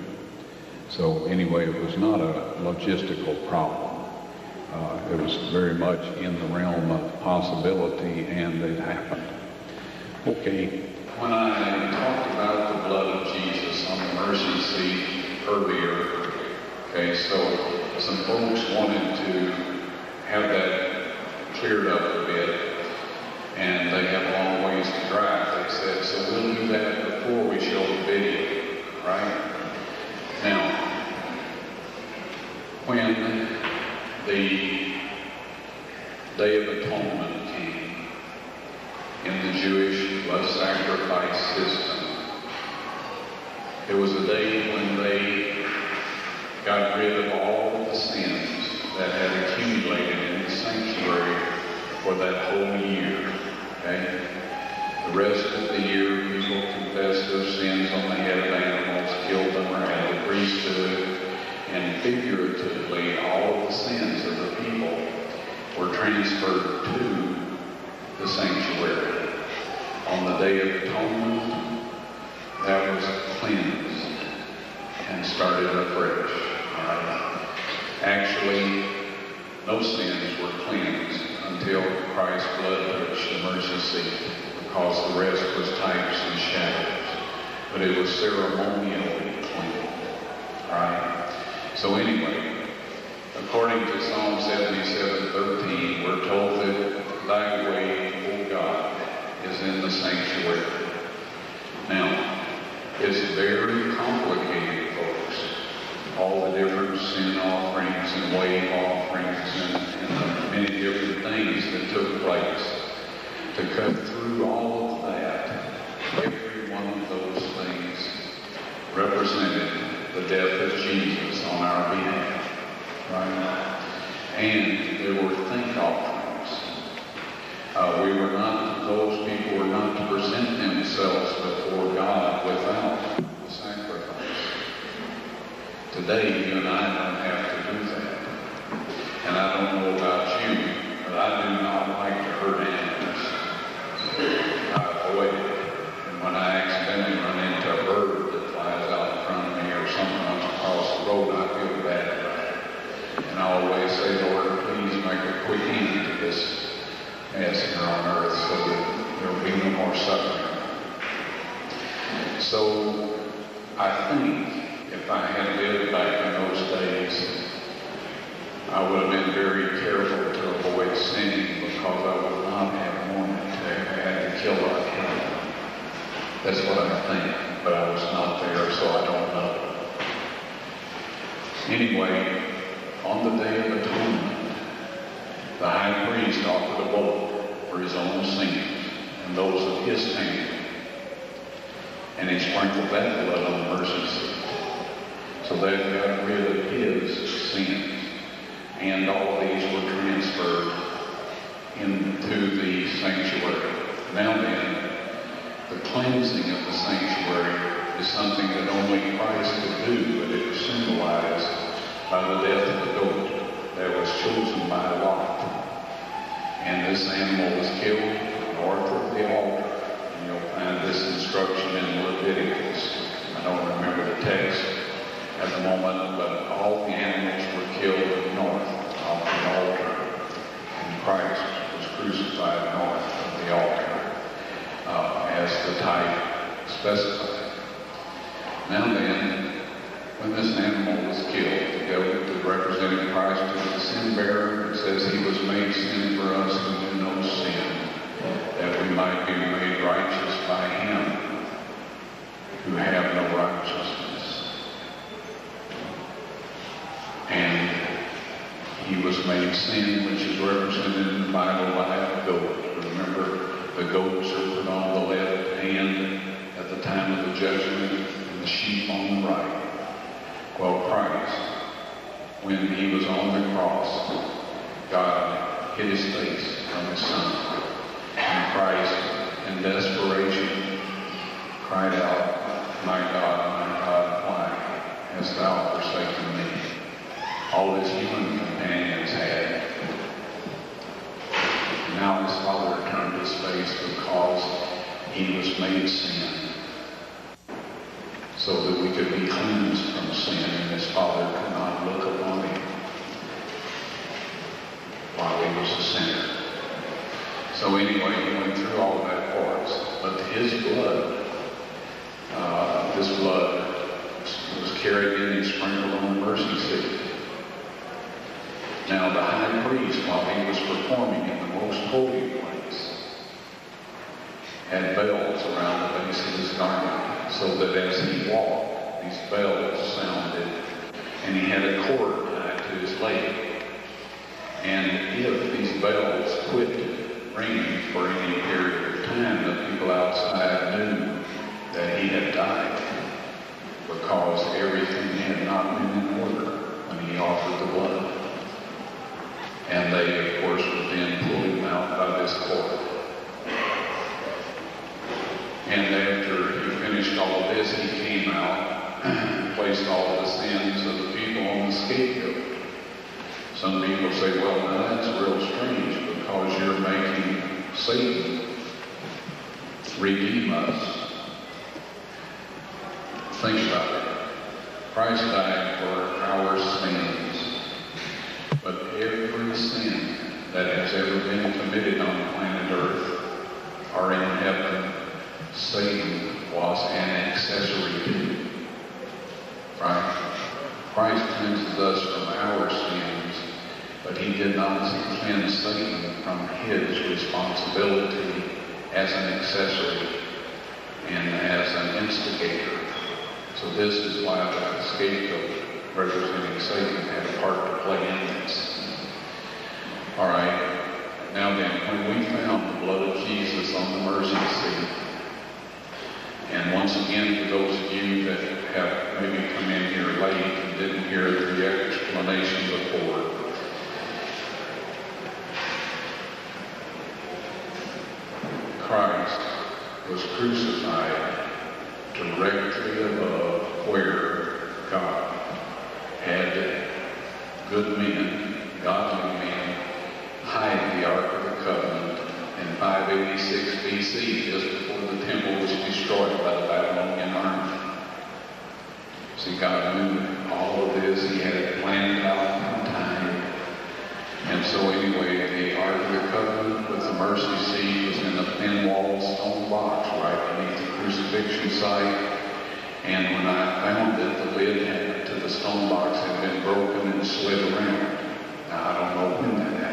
So anyway, it was not a logistical problem. Uh, it was very much in the realm of possibility, and it happened. Okay. When I talked about the blood of Jesus on the mercy seat earlier, okay, so some folks wanted to have that cleared up a bit. and they have a long ways to drive. They said, so we'll do that before we show the video, right? Now, when the Day of Atonement came in the Jewish blood sacrifice system, it was a day when they got rid of all the sins that had accumulated in the sanctuary for that whole year. Okay? The rest of the year, people confessed their sins on the head of animals, killed them, or had the priesthood, and figuratively, all of the sins of the people were transferred to the sanctuary. On the Day of Atonement, that was cleansed and started afresh. Right? Actually, no sins were cleansed until Christ's blood touched the mercy seat, because the rest was types and shadows. But it was ceremonially clean. Right? So anyway, according to Psalm 77, 13, we're told that thy way, O God, is in the sanctuary. Now, it's very complicated, folks. All the different sin offerings and wave offerings and, and the many different things that took place. To cut through all of that, every one of those things represented the death of Jesus on our behalf. Right? And there were think offerings. Uh, we were not, those people were not to present themselves before God without the sacrifice. Today, you and I don't have to do that. And I don't know about quick to this here on earth so that there will be no more suffering. So I think if I had lived back in those days, I would have been very careful to avoid sinning because I would not have wanted to have had to kill our king. That's what I think, but I was not there, so I don't know. Anyway, on the Day of Atonement, the high priest offered a vote for his own sins and those of his family. And he sprinkled that blood on the mercy seat. So that got rid of his sins. And all these were transferred into the sanctuary. Now then, the cleansing of the sanctuary is something that only Christ could do, but it was symbolized by the death of the goat that was chosen by Lot. And this animal was killed north of the altar. And you'll find this instruction in Leviticus. I don't remember the text at the moment, but all the animals were killed north of the altar. And Christ was crucified north of the altar, uh, as the type specified. Now then, when this animal was killed, the goat that represented Christ was the sin bearer. It says he was made sin for us who knew no sin, that we might be made righteous by him who have no righteousness. And he was made sin, which is represented in the Bible by a goat. Remember, the goats are put on the left hand at the time of the judgment, and the sheep on the right. Well, Christ, when he was on the cross, God hid his face from his son. And Christ, in desperation, cried out, My God, my God, why hast thou forsaken me? All his human companions had. Now his father turned his face because he was made sin so that we could be cleansed from sin, and his father could not look upon him while he was a sinner. So anyway, he went through all of that for us. But his blood, uh, this blood was carried in and sprinkled on the mercy seat. Now the high priest, while he was performing in the most holy place, had bells around the base of his so that as he walked, these bells sounded, and he had a cord tied to his leg. And if these bells quit ringing for any period of time, the people outside knew that he had died because everything had not been in order when he offered the blood. And they, of course, would then pull him out by this cord. And after all of this, he came out and placed all of the sins of the people on the scapegoat. Some people say, well, now that's real strange because you're making Satan redeem us. Think about it. Christ died for our sins, but every sin that has ever been committed on planet Earth or in heaven, Satan was an accessory to. Right? Christ cleanses us from our sins, but he did not cleanse Satan from his responsibility as an accessory and as an instigator. So this is why the scapegoat representing Satan had a part to play in this. All right. Now then, when we found the blood of Jesus on the mercy seat, and once again, for those of you that have maybe come in here late and didn't hear the explanation before, Christ was crucified directly above where God had good men, godly men, hide the Ark of the Covenant in 586 BC, just before the temple was destroyed by the Babylonian army. See, God knew all of this. He had it planned out in time. And so anyway, the Ark of the Covenant with the mercy seat was in a thin walled stone box right beneath the crucifixion site. And when I found it, the lid to the stone box had been broken and slid around. Now, I don't know when that happened.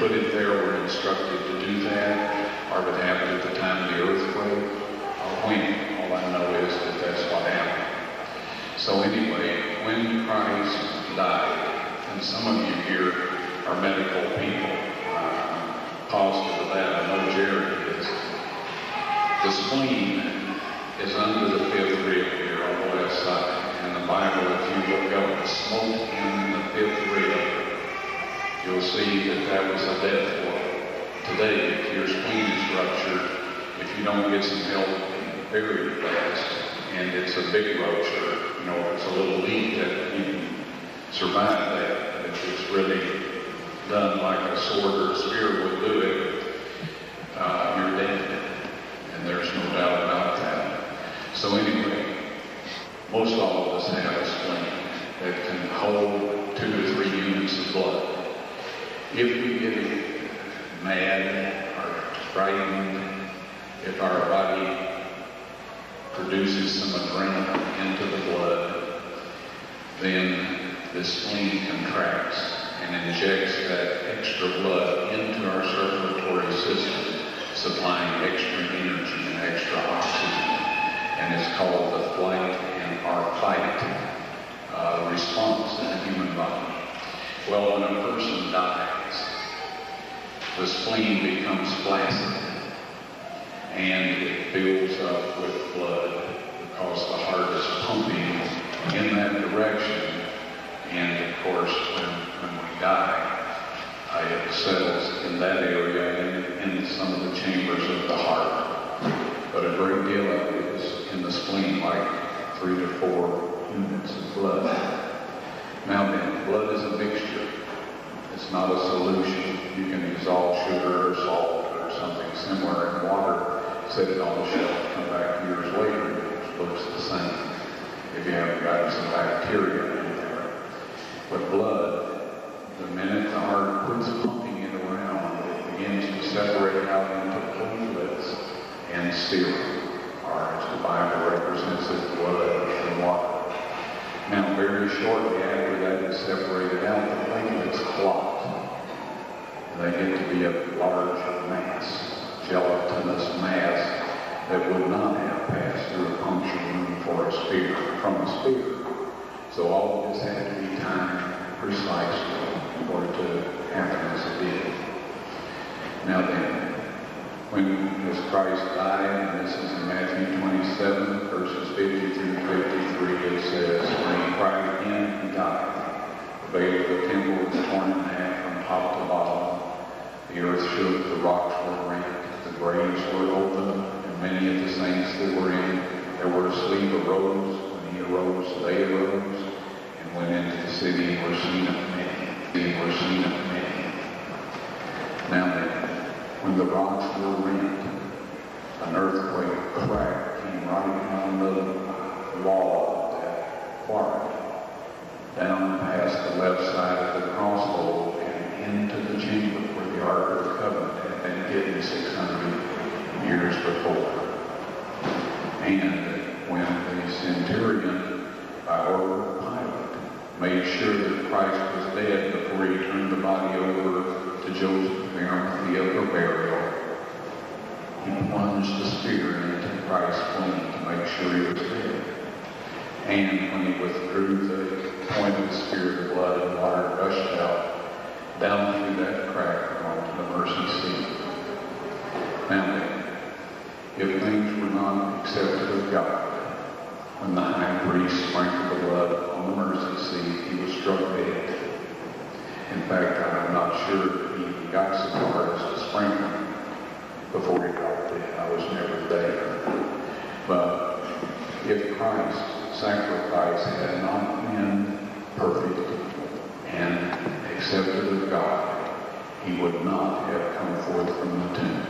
Put it there were instructed to do that, or it happened at the time of the earthquake, or when. All I know is that that's what happened. So anyway, when Christ died, and some of you here are medical people, uh, positive of that. I know Jerry is. The spleen is under the fifth rib here on the left side. And the Bible, if you look up the smoke in the fifth rib, you'll see that that was a death blow. Today, if your spleen is ruptured, if you don't get some help very fast, and it's a big rupture, you know, it's a little leak that you can survive that. If it's really done like a sword or a spear would do it, uh, you're dead. And there's no doubt about that. So anyway, most all of us have a spleen that can hold two to three units of blood. If we get mad or frightened, if our body produces some adrenaline into the blood, then the spleen contracts and injects that extra blood into our circulatory system, supplying extra energy and extra oxygen. And it's called the flight and our fight uh, response in the human body. Well, when a person dies, the spleen becomes flaccid and it fills up with blood because the heart is pumping in that direction. And of course, when, when we die, it settles in that area and in some of the chambers of the heart. But a great deal of it is in the spleen, like three to four units of blood. Now then, blood is a mixture. It's not a solution. You can dissolve sugar or salt or something similar in water, set it on the shelf, come back years later, it looks the same if you haven't got some bacteria in there. But blood, the minute the heart quits pumping it around, it begins to separate out into platelets and serum, or as the Bible represents it, blood and water. Now, very shortly after that is separated out, the platelets clot. They get to be a large mass, gelatinous mass that would not have passed through a puncture wound for a spear, from a spear. So all of this had to be timed precisely for it to happen as it did. Now then, when Christ died, and this is in Matthew 27, verses 50 through 53, it says, When he cried again, he died. The veil of the temple was torn in half from top to bottom. The earth shook, the rocks were rent, the graves were opened, and many of the saints that were in that were asleep arose. When he arose, they arose, and went into the city and were seen of many. And were seen of many. Now when the rocks were rent, an earthquake crack came right down the wall of that quarry, down past the left side of the crossroad and into the chamber where the Ark of the Covenant had been hidden 600 years before. And when the centurion, by order of Pilate, made sure that Christ was dead before he turned the body over to Joseph Arimathea for burial, he plunged the spear into Christ's wing to make sure he was dead. And when he withdrew the point of the spear, the blood and water rushed out down through that crack onto the mercy seat. Now if things were not accepted of God, when the high priest sprinkled the blood on the mercy seat, he was struck dead. In fact, I'm not sure he got so far as to sprinkle before he got dead. I was never there. But if Christ's sacrifice had not been perfect and accepted of God, he would not have come forth from the tomb.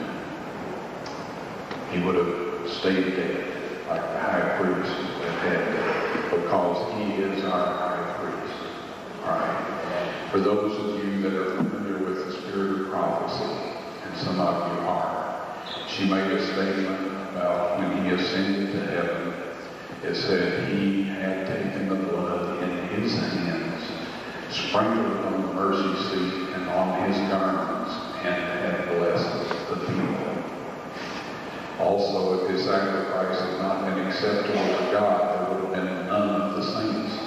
He would have stayed dead like the high priest had because he is our high priest. All right. For those of you that are familiar with the spirit of prophecy, and some of you are, she made a statement about when he ascended to heaven, it said he had taken the blood in his hands, sprinkled on the mercy seat and on his garments, and had blessed the people. Also, if his sacrifice had not been acceptable to God, there would have been none of the saints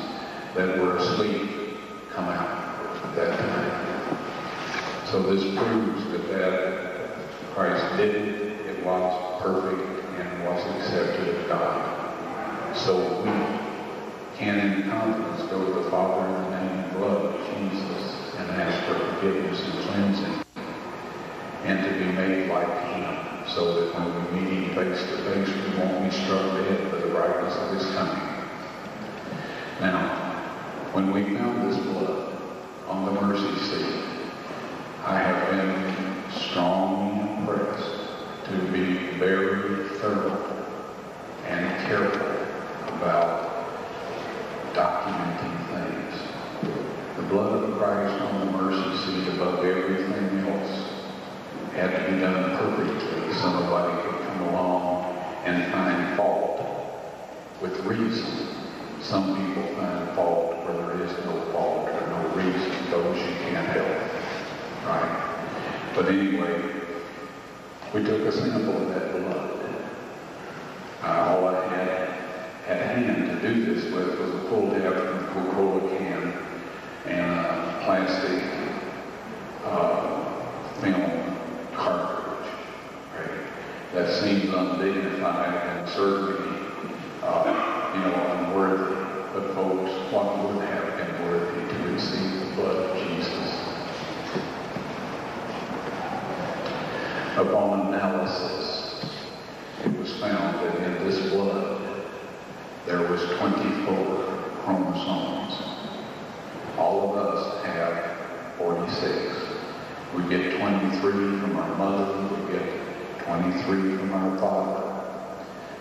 that were asleep come out So this proves that that Christ did it, it was perfect, and was accepted of God. So we can in confidence go to the Father in the name and blood of Jesus and ask for forgiveness and cleansing and to be made like him so that when we meet him face to face, we won't be struck dead for the brightness of his coming. Now, when we found this blood on the mercy seat, I have been strongly impressed to be very thorough and careful about documenting things. The blood of Christ on the mercy seat above everything else had to be done perfectly so nobody could come along and find fault with reason. Some people find fault where there is no fault or no reason. Those you can't help. Right? But anyway, we took a sample of that blood. Uh, all I had at hand to do this with was a pull tab from a Coca-Cola can and a plastic uh, film cartridge. Right? That seems undignified and certainly, uh, you know, unworthy. But folks, what would have been worthy to receive the blood of Jesus? Upon analysis, it was found that in this blood there was 24 chromosomes. All of us have 46. We get 23 from our mother, we get 23 from our father.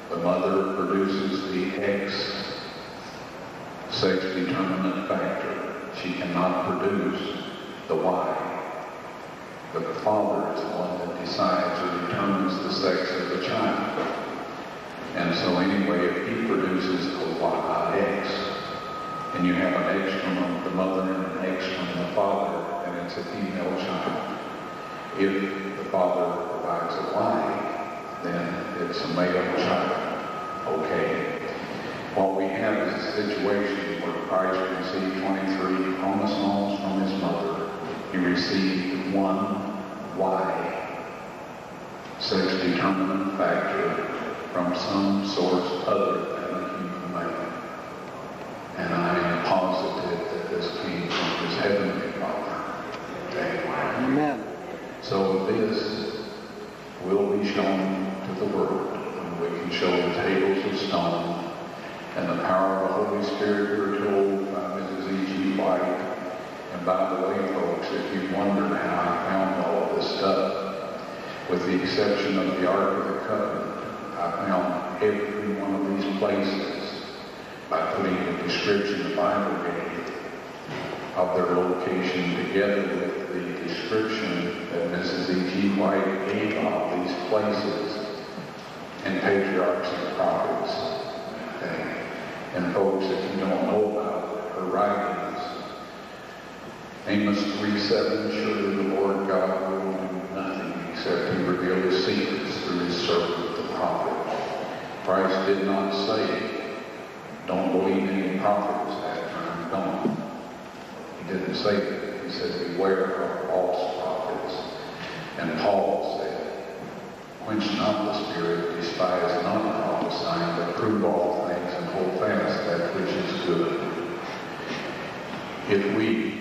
The mother produces the X sex determinant factor. She cannot produce the Y. But the father is the one that decides or determines the sex of the child. And so anyway, if he produces a Y, X, and you have an X from the mother and an X from the father, then it's a female child. If the father provides a wife, then it's a male child. Okay. What we have is a situation where Christ received 23 chromosomes from his mother. He received one Y, sex determinant factor from some source other than a human male. And I am positive that this came from his heavenly Father. Okay. Amen. So this will be shown to the world when we can show the tables of stone and the power of the Holy Spirit we're told by Mrs. E.G. White. And by the way, folks, if you wonder how I found all of this stuff, with the exception of the Ark of the Covenant, I found every one of these places by putting the description the Bible gave of their location together with the description that Mrs. E.G. White gave of these places and patriarchs and prophets. And folks, if you don't know about her writings, Amos 3.7, surely the Lord God will do nothing except he reveal his secrets through his servant the prophet. Christ did not say, don't believe any prophets after I'm gone. He didn't say that. He said, beware of false prophets. And Paul said, quench not the spirit, despise not prophesying, but prove all things and hold fast that which is good. If we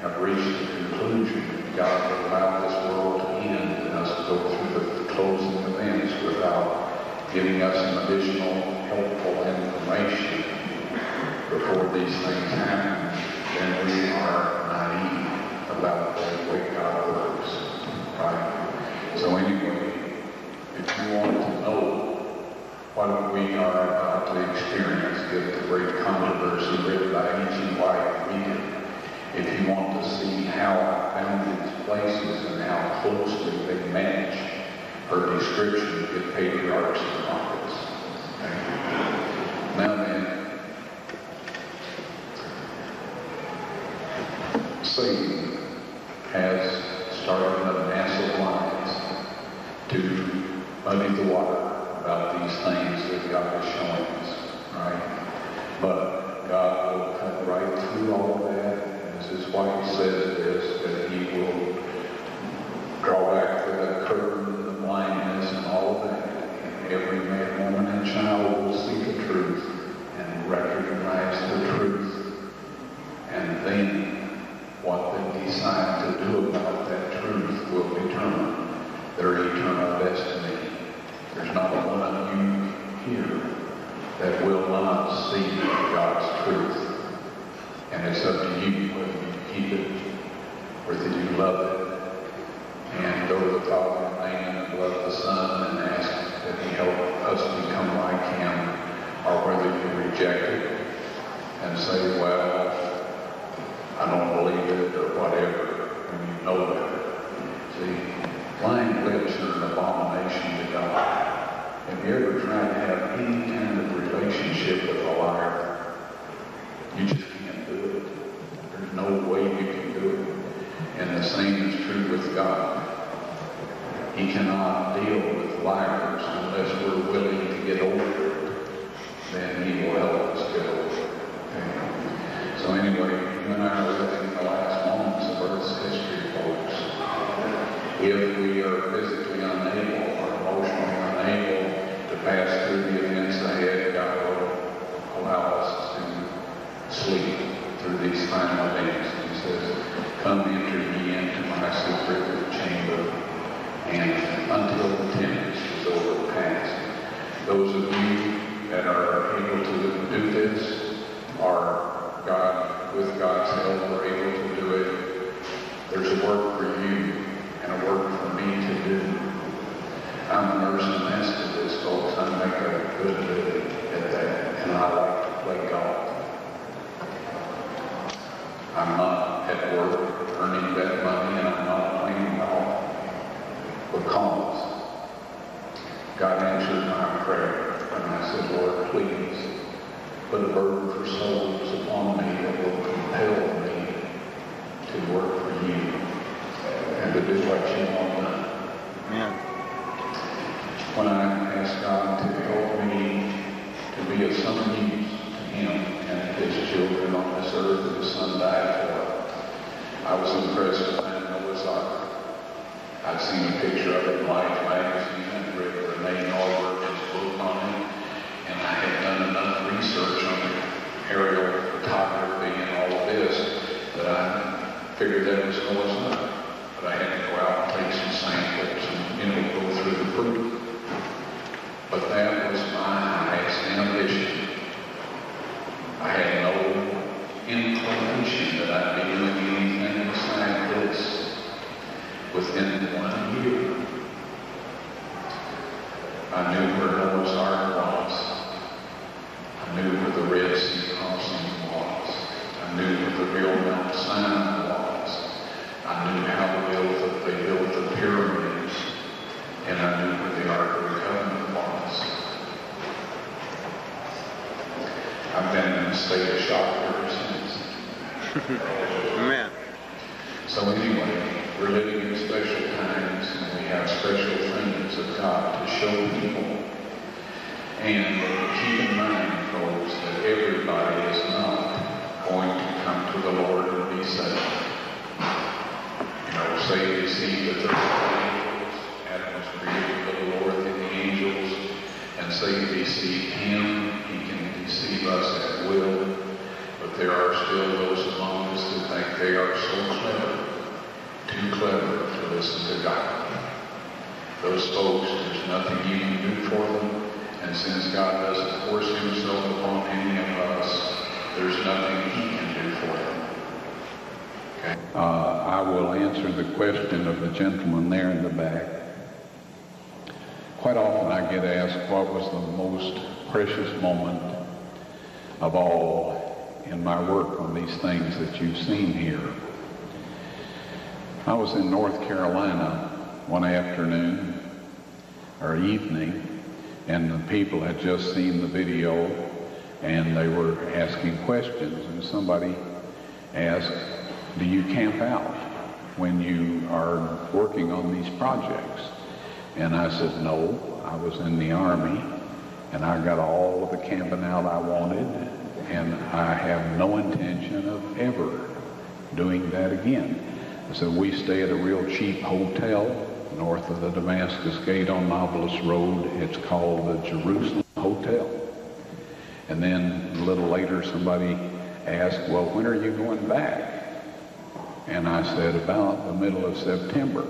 have reached the conclusion that God will allow this world to end and us to go through the closing events without giving us some additional helpful information before these things happen, then we are naive about the way God works. Right? So anyway, if you want to know what we are about to experience, get the great controversy written by E.G. White. If you want to see how I found these places and how closely they match her description, get patriarchs and prophets. Now then, Satan has started a massive lies to muddy the water about these things that God is showing us, right? But God will cut right through all of that. As his wife says this, that he will draw back the curtain, the blindness, and all of that. And every man, woman, and child will see the truth and recognize the truth. And then what they decide to do about that truth will determine their eternal destiny. There's not one of you here that will not see God's truth. And it's up to you whether you keep it, whether you love it, and go to the Father in name and love the Son and ask that He help us become like Him, or whether you reject it and say, well, I don't believe it or whatever, when you know better. See, lying lips are an abomination to God. Have you ever tried to have any kind of relationship with a liar? You just can't do it. There's no way you can do it. And the same is true with God. He cannot deal with liars unless we're willing to get over it. Then he will help us get over it. So anyway, you and I are living the last moments of Earth's history, folks. If we are physically unable or emotionally unable to pass through the events ahead, God will allow us to sleep through these final events. He says, come enter ye into my secret chamber and until the tempest is overpassed. Those of you that are able to do this are God, with God's help, are able to do it. There's a work for you and a work for me to do. I'm a nurse anesthetist, folks. I make a good living at that, and I like to play golf. I'm not at work earning that money, and I'm not playing golf because God answered my prayer, and I said, Lord, please put a burden for souls upon me that will compel me to work for you and to do what you want done. Amen. when I ask God to help me to be of some use to Him and His children on this earth that His Son died for. I was impressed with Noah's Ark. I've seen a picture of it in Life magazine and read Renee Noorbergen's book on it, and I had done enough research on the aerial photography and all of this that I figured that was Noah's Ark. But I had to go out and take some samples and, you know, go through the proof. But that was my highest ambition. I had no inclination that I'd be doing anything beside this within one year. I knew where Noah's Ark was. I knew where the Red Sea crossing was. I knew where the real Mount Sinai was. I knew how to build the, they built the pyramids. And I knew where the Ark of the Covenant was. I've been in a state of shock ever since. Amen. So anyway, we're living in special times and we have special things of God to show people. And keep in mind, folks, that everybody is not going to come to the Lord and be saved. Satan deceived the third angels. Adam was created a little lower than the angels. And Satan deceived him. He can deceive us at will. But there are still those among us who think they are so clever, too clever to listen to God. Those folks, there's nothing you can do for them. And since God doesn't force himself upon any of us, there's nothing he can do for them. Uh, I will answer the question of the gentleman there in the back. Quite often I get asked what was the most precious moment of all in my work on these things that you've seen here. I was in North Carolina one afternoon or evening and the people had just seen the video and they were asking questions and somebody asked, do you camp out when you are working on these projects? And I said, no, I was in the Army and I got all of the camping out I wanted and I have no intention of ever doing that again. So we stay at a real cheap hotel north of the Damascus Gate on Nablus Road. It's called the Jerusalem Hotel. And then a little later somebody asked, well, when are you going back? And I said, about the middle of September.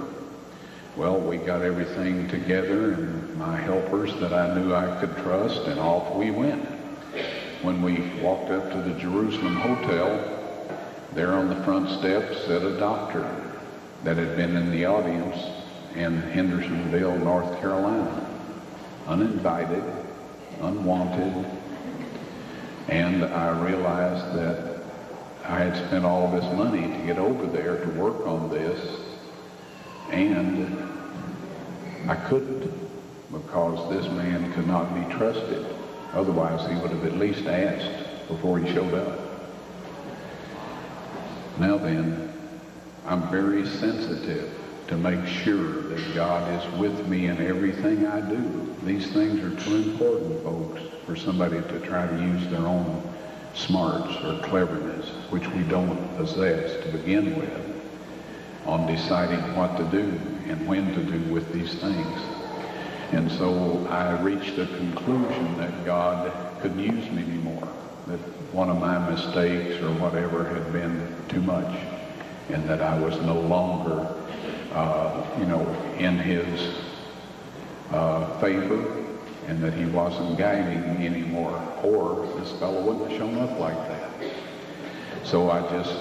Well, we got everything together and my helpers that I knew I could trust, and off we went. When we walked up to the Jerusalem Hotel, there on the front steps sat a doctor that had been in the audience in Hendersonville, North Carolina. Uninvited, unwanted, and I realized that I had spent all this money to get over there to work on this, and I couldn't because this man could not be trusted. Otherwise, he would have at least asked before he showed up. Now then, I'm very sensitive to make sure that God is with me in everything I do. These things are too important, folks, for somebody to try to use their own smarts or cleverness, which we don't possess to begin with, on deciding what to do and when to do with these things. And so I reached a conclusion that God couldn't use me anymore, that one of my mistakes or whatever had been too much, and that I was no longer, uh, you know, in his uh, favor, and that he wasn't guiding me anymore, or this fellow wouldn't have shown up like that. So I just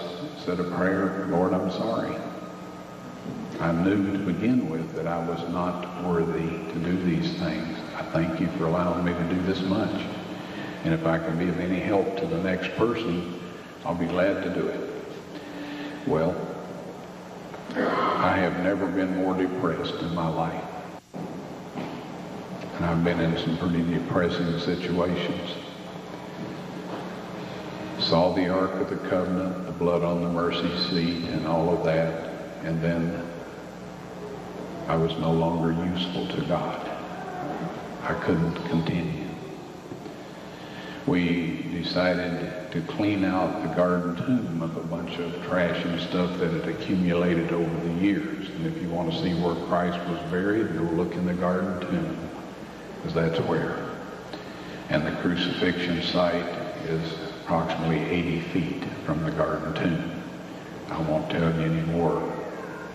said a prayer, Lord, I'm sorry. I knew to begin with that I was not worthy to do these things. I thank you for allowing me to do this much. And if I can be of any help to the next person, I'll be glad to do it. Well, I have never been more depressed in my life. And I've been in some pretty depressing situations. Saw the Ark of the Covenant, the blood on the mercy seat, and all of that. And then I was no longer useful to God. I couldn't continue. We decided to clean out the garden tomb of a bunch of trash and stuff that had accumulated over the years. And if you want to see where Christ was buried, go look in the garden tomb, because that's where. And the crucifixion site is approximately 80 feet from the garden tomb. I won't tell you any more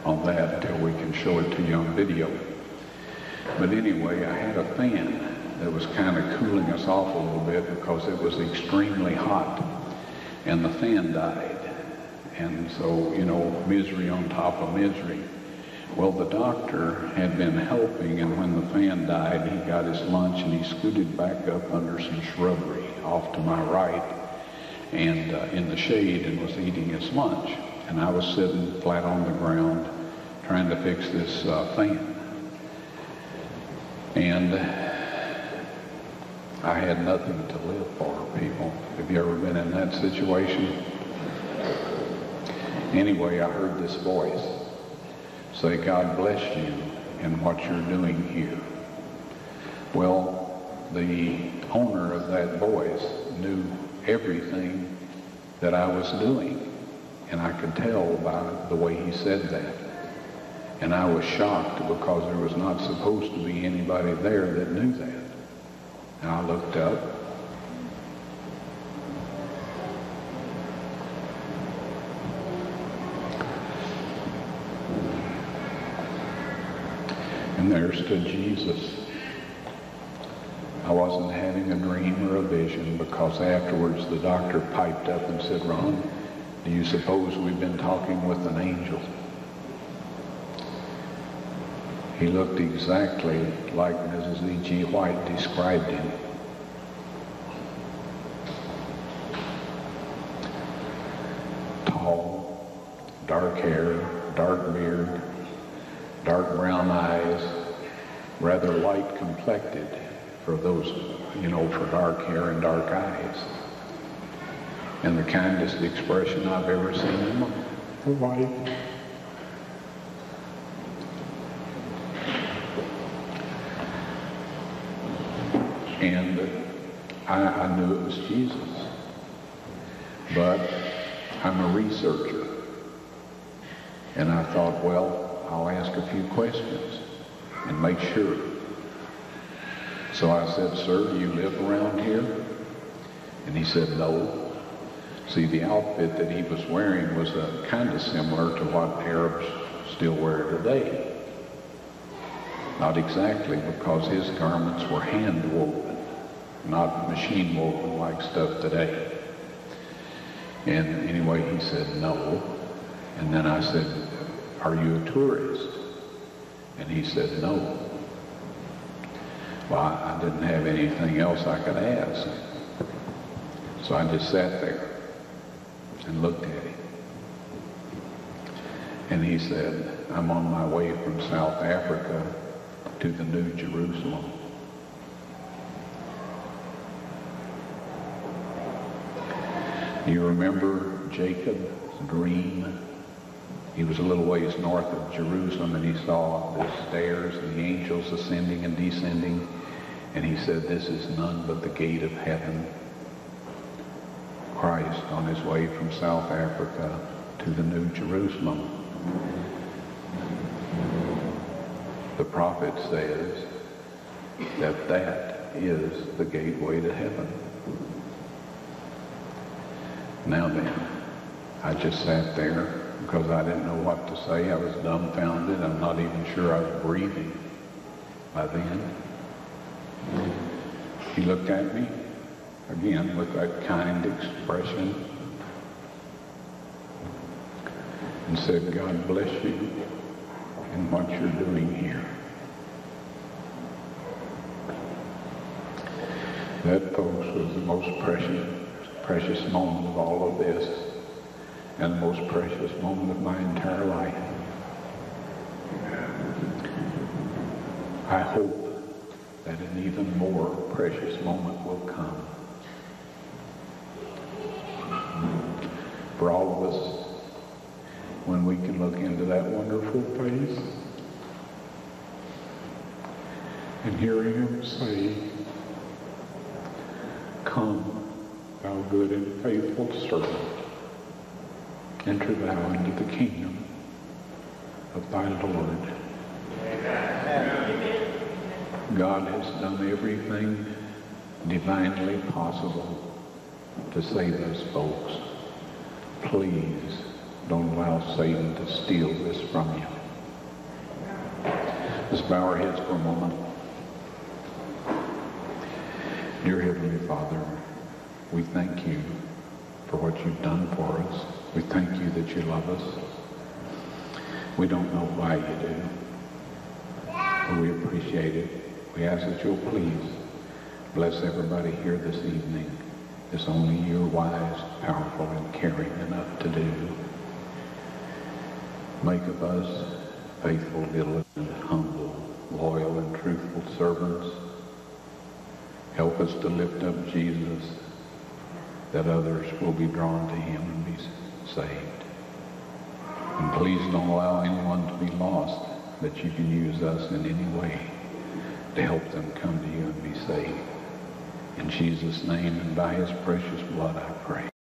on that until we can show it to you on video. But anyway, I had a fan that was kind of cooling us off a little bit because it was extremely hot and the fan died. And so, you know, misery on top of misery. Well, the doctor had been helping, and when the fan died, he got his lunch and he scooted back up under some shrubbery off to my right and uh, in the shade and was eating his lunch. And I was sitting flat on the ground trying to fix this uh, fan. And I had nothing to live for, people. Have you ever been in that situation? Anyway, I heard this voice say, God bless you in what you're doing here. Well, the owner of that voice knew everything that I was doing. And I could tell by the way he said that. And I was shocked because there was not supposed to be anybody there that knew that. And I looked up. And there stood Jesus. I wasn't having a dream or a vision because afterwards the doctor piped up and said, Ron, do you suppose we've been talking with an angel? He looked exactly like Mrs. E.G. White described him. Tall, dark hair, dark beard, dark brown eyes, rather light complected for those, you know, for dark hair and dark eyes. And the kindest expression I've ever seen in my life. And I, I knew it was Jesus. But I'm a researcher. And I thought, well, I'll ask a few questions and make sure. So I said, sir, do you live around here? And he said, no. See, the outfit that he was wearing was uh, kind of similar to what Arabs still wear today. Not exactly, because his garments were hand woven, not machine woven like stuff today. And anyway, he said no. And then I said, are you a tourist? And he said no. Well, I didn't have anything else I could ask. So I just sat there and looked at him. And he said, I'm on my way from South Africa to the New Jerusalem. You remember Jacob's dream? He was a little ways north of Jerusalem and he saw the stairs and the angels ascending and descending. And he said, this is none but the gate of heaven. Christ on his way from South Africa to the New Jerusalem. The prophet says that that is the gateway to heaven. Now then, I just sat there because I didn't know what to say. I was dumbfounded. I'm not even sure I was breathing by then. He looked at me again with that kind expression and said, God bless you and what you're doing here. That, folks, was the most precious, precious moment of all of this and the most precious moment of my entire life. I hope that an even more precious moment will come for all of us when we can look into that wonderful face and hearing him say, Come, thou good and faithful servant, enter thou into the kingdom of thy Lord. God has done everything divinely possible to save us folks. Please don't allow Satan to steal this from you. Let's bow our heads for a moment. Dear Heavenly Father, we thank you for what you've done for us. We thank you that you love us. We don't know why you do, but we appreciate it. We ask that you'll please bless everybody here this evening It's only you're wise, powerful, and caring enough to do. Make of us faithful, diligent, humble, loyal, and truthful servants. Help us to lift up Jesus that others will be drawn to him and be saved. And please don't allow anyone to be lost that you can use us in any way to help them come to you and be saved. In Jesus' name and by his precious blood I pray.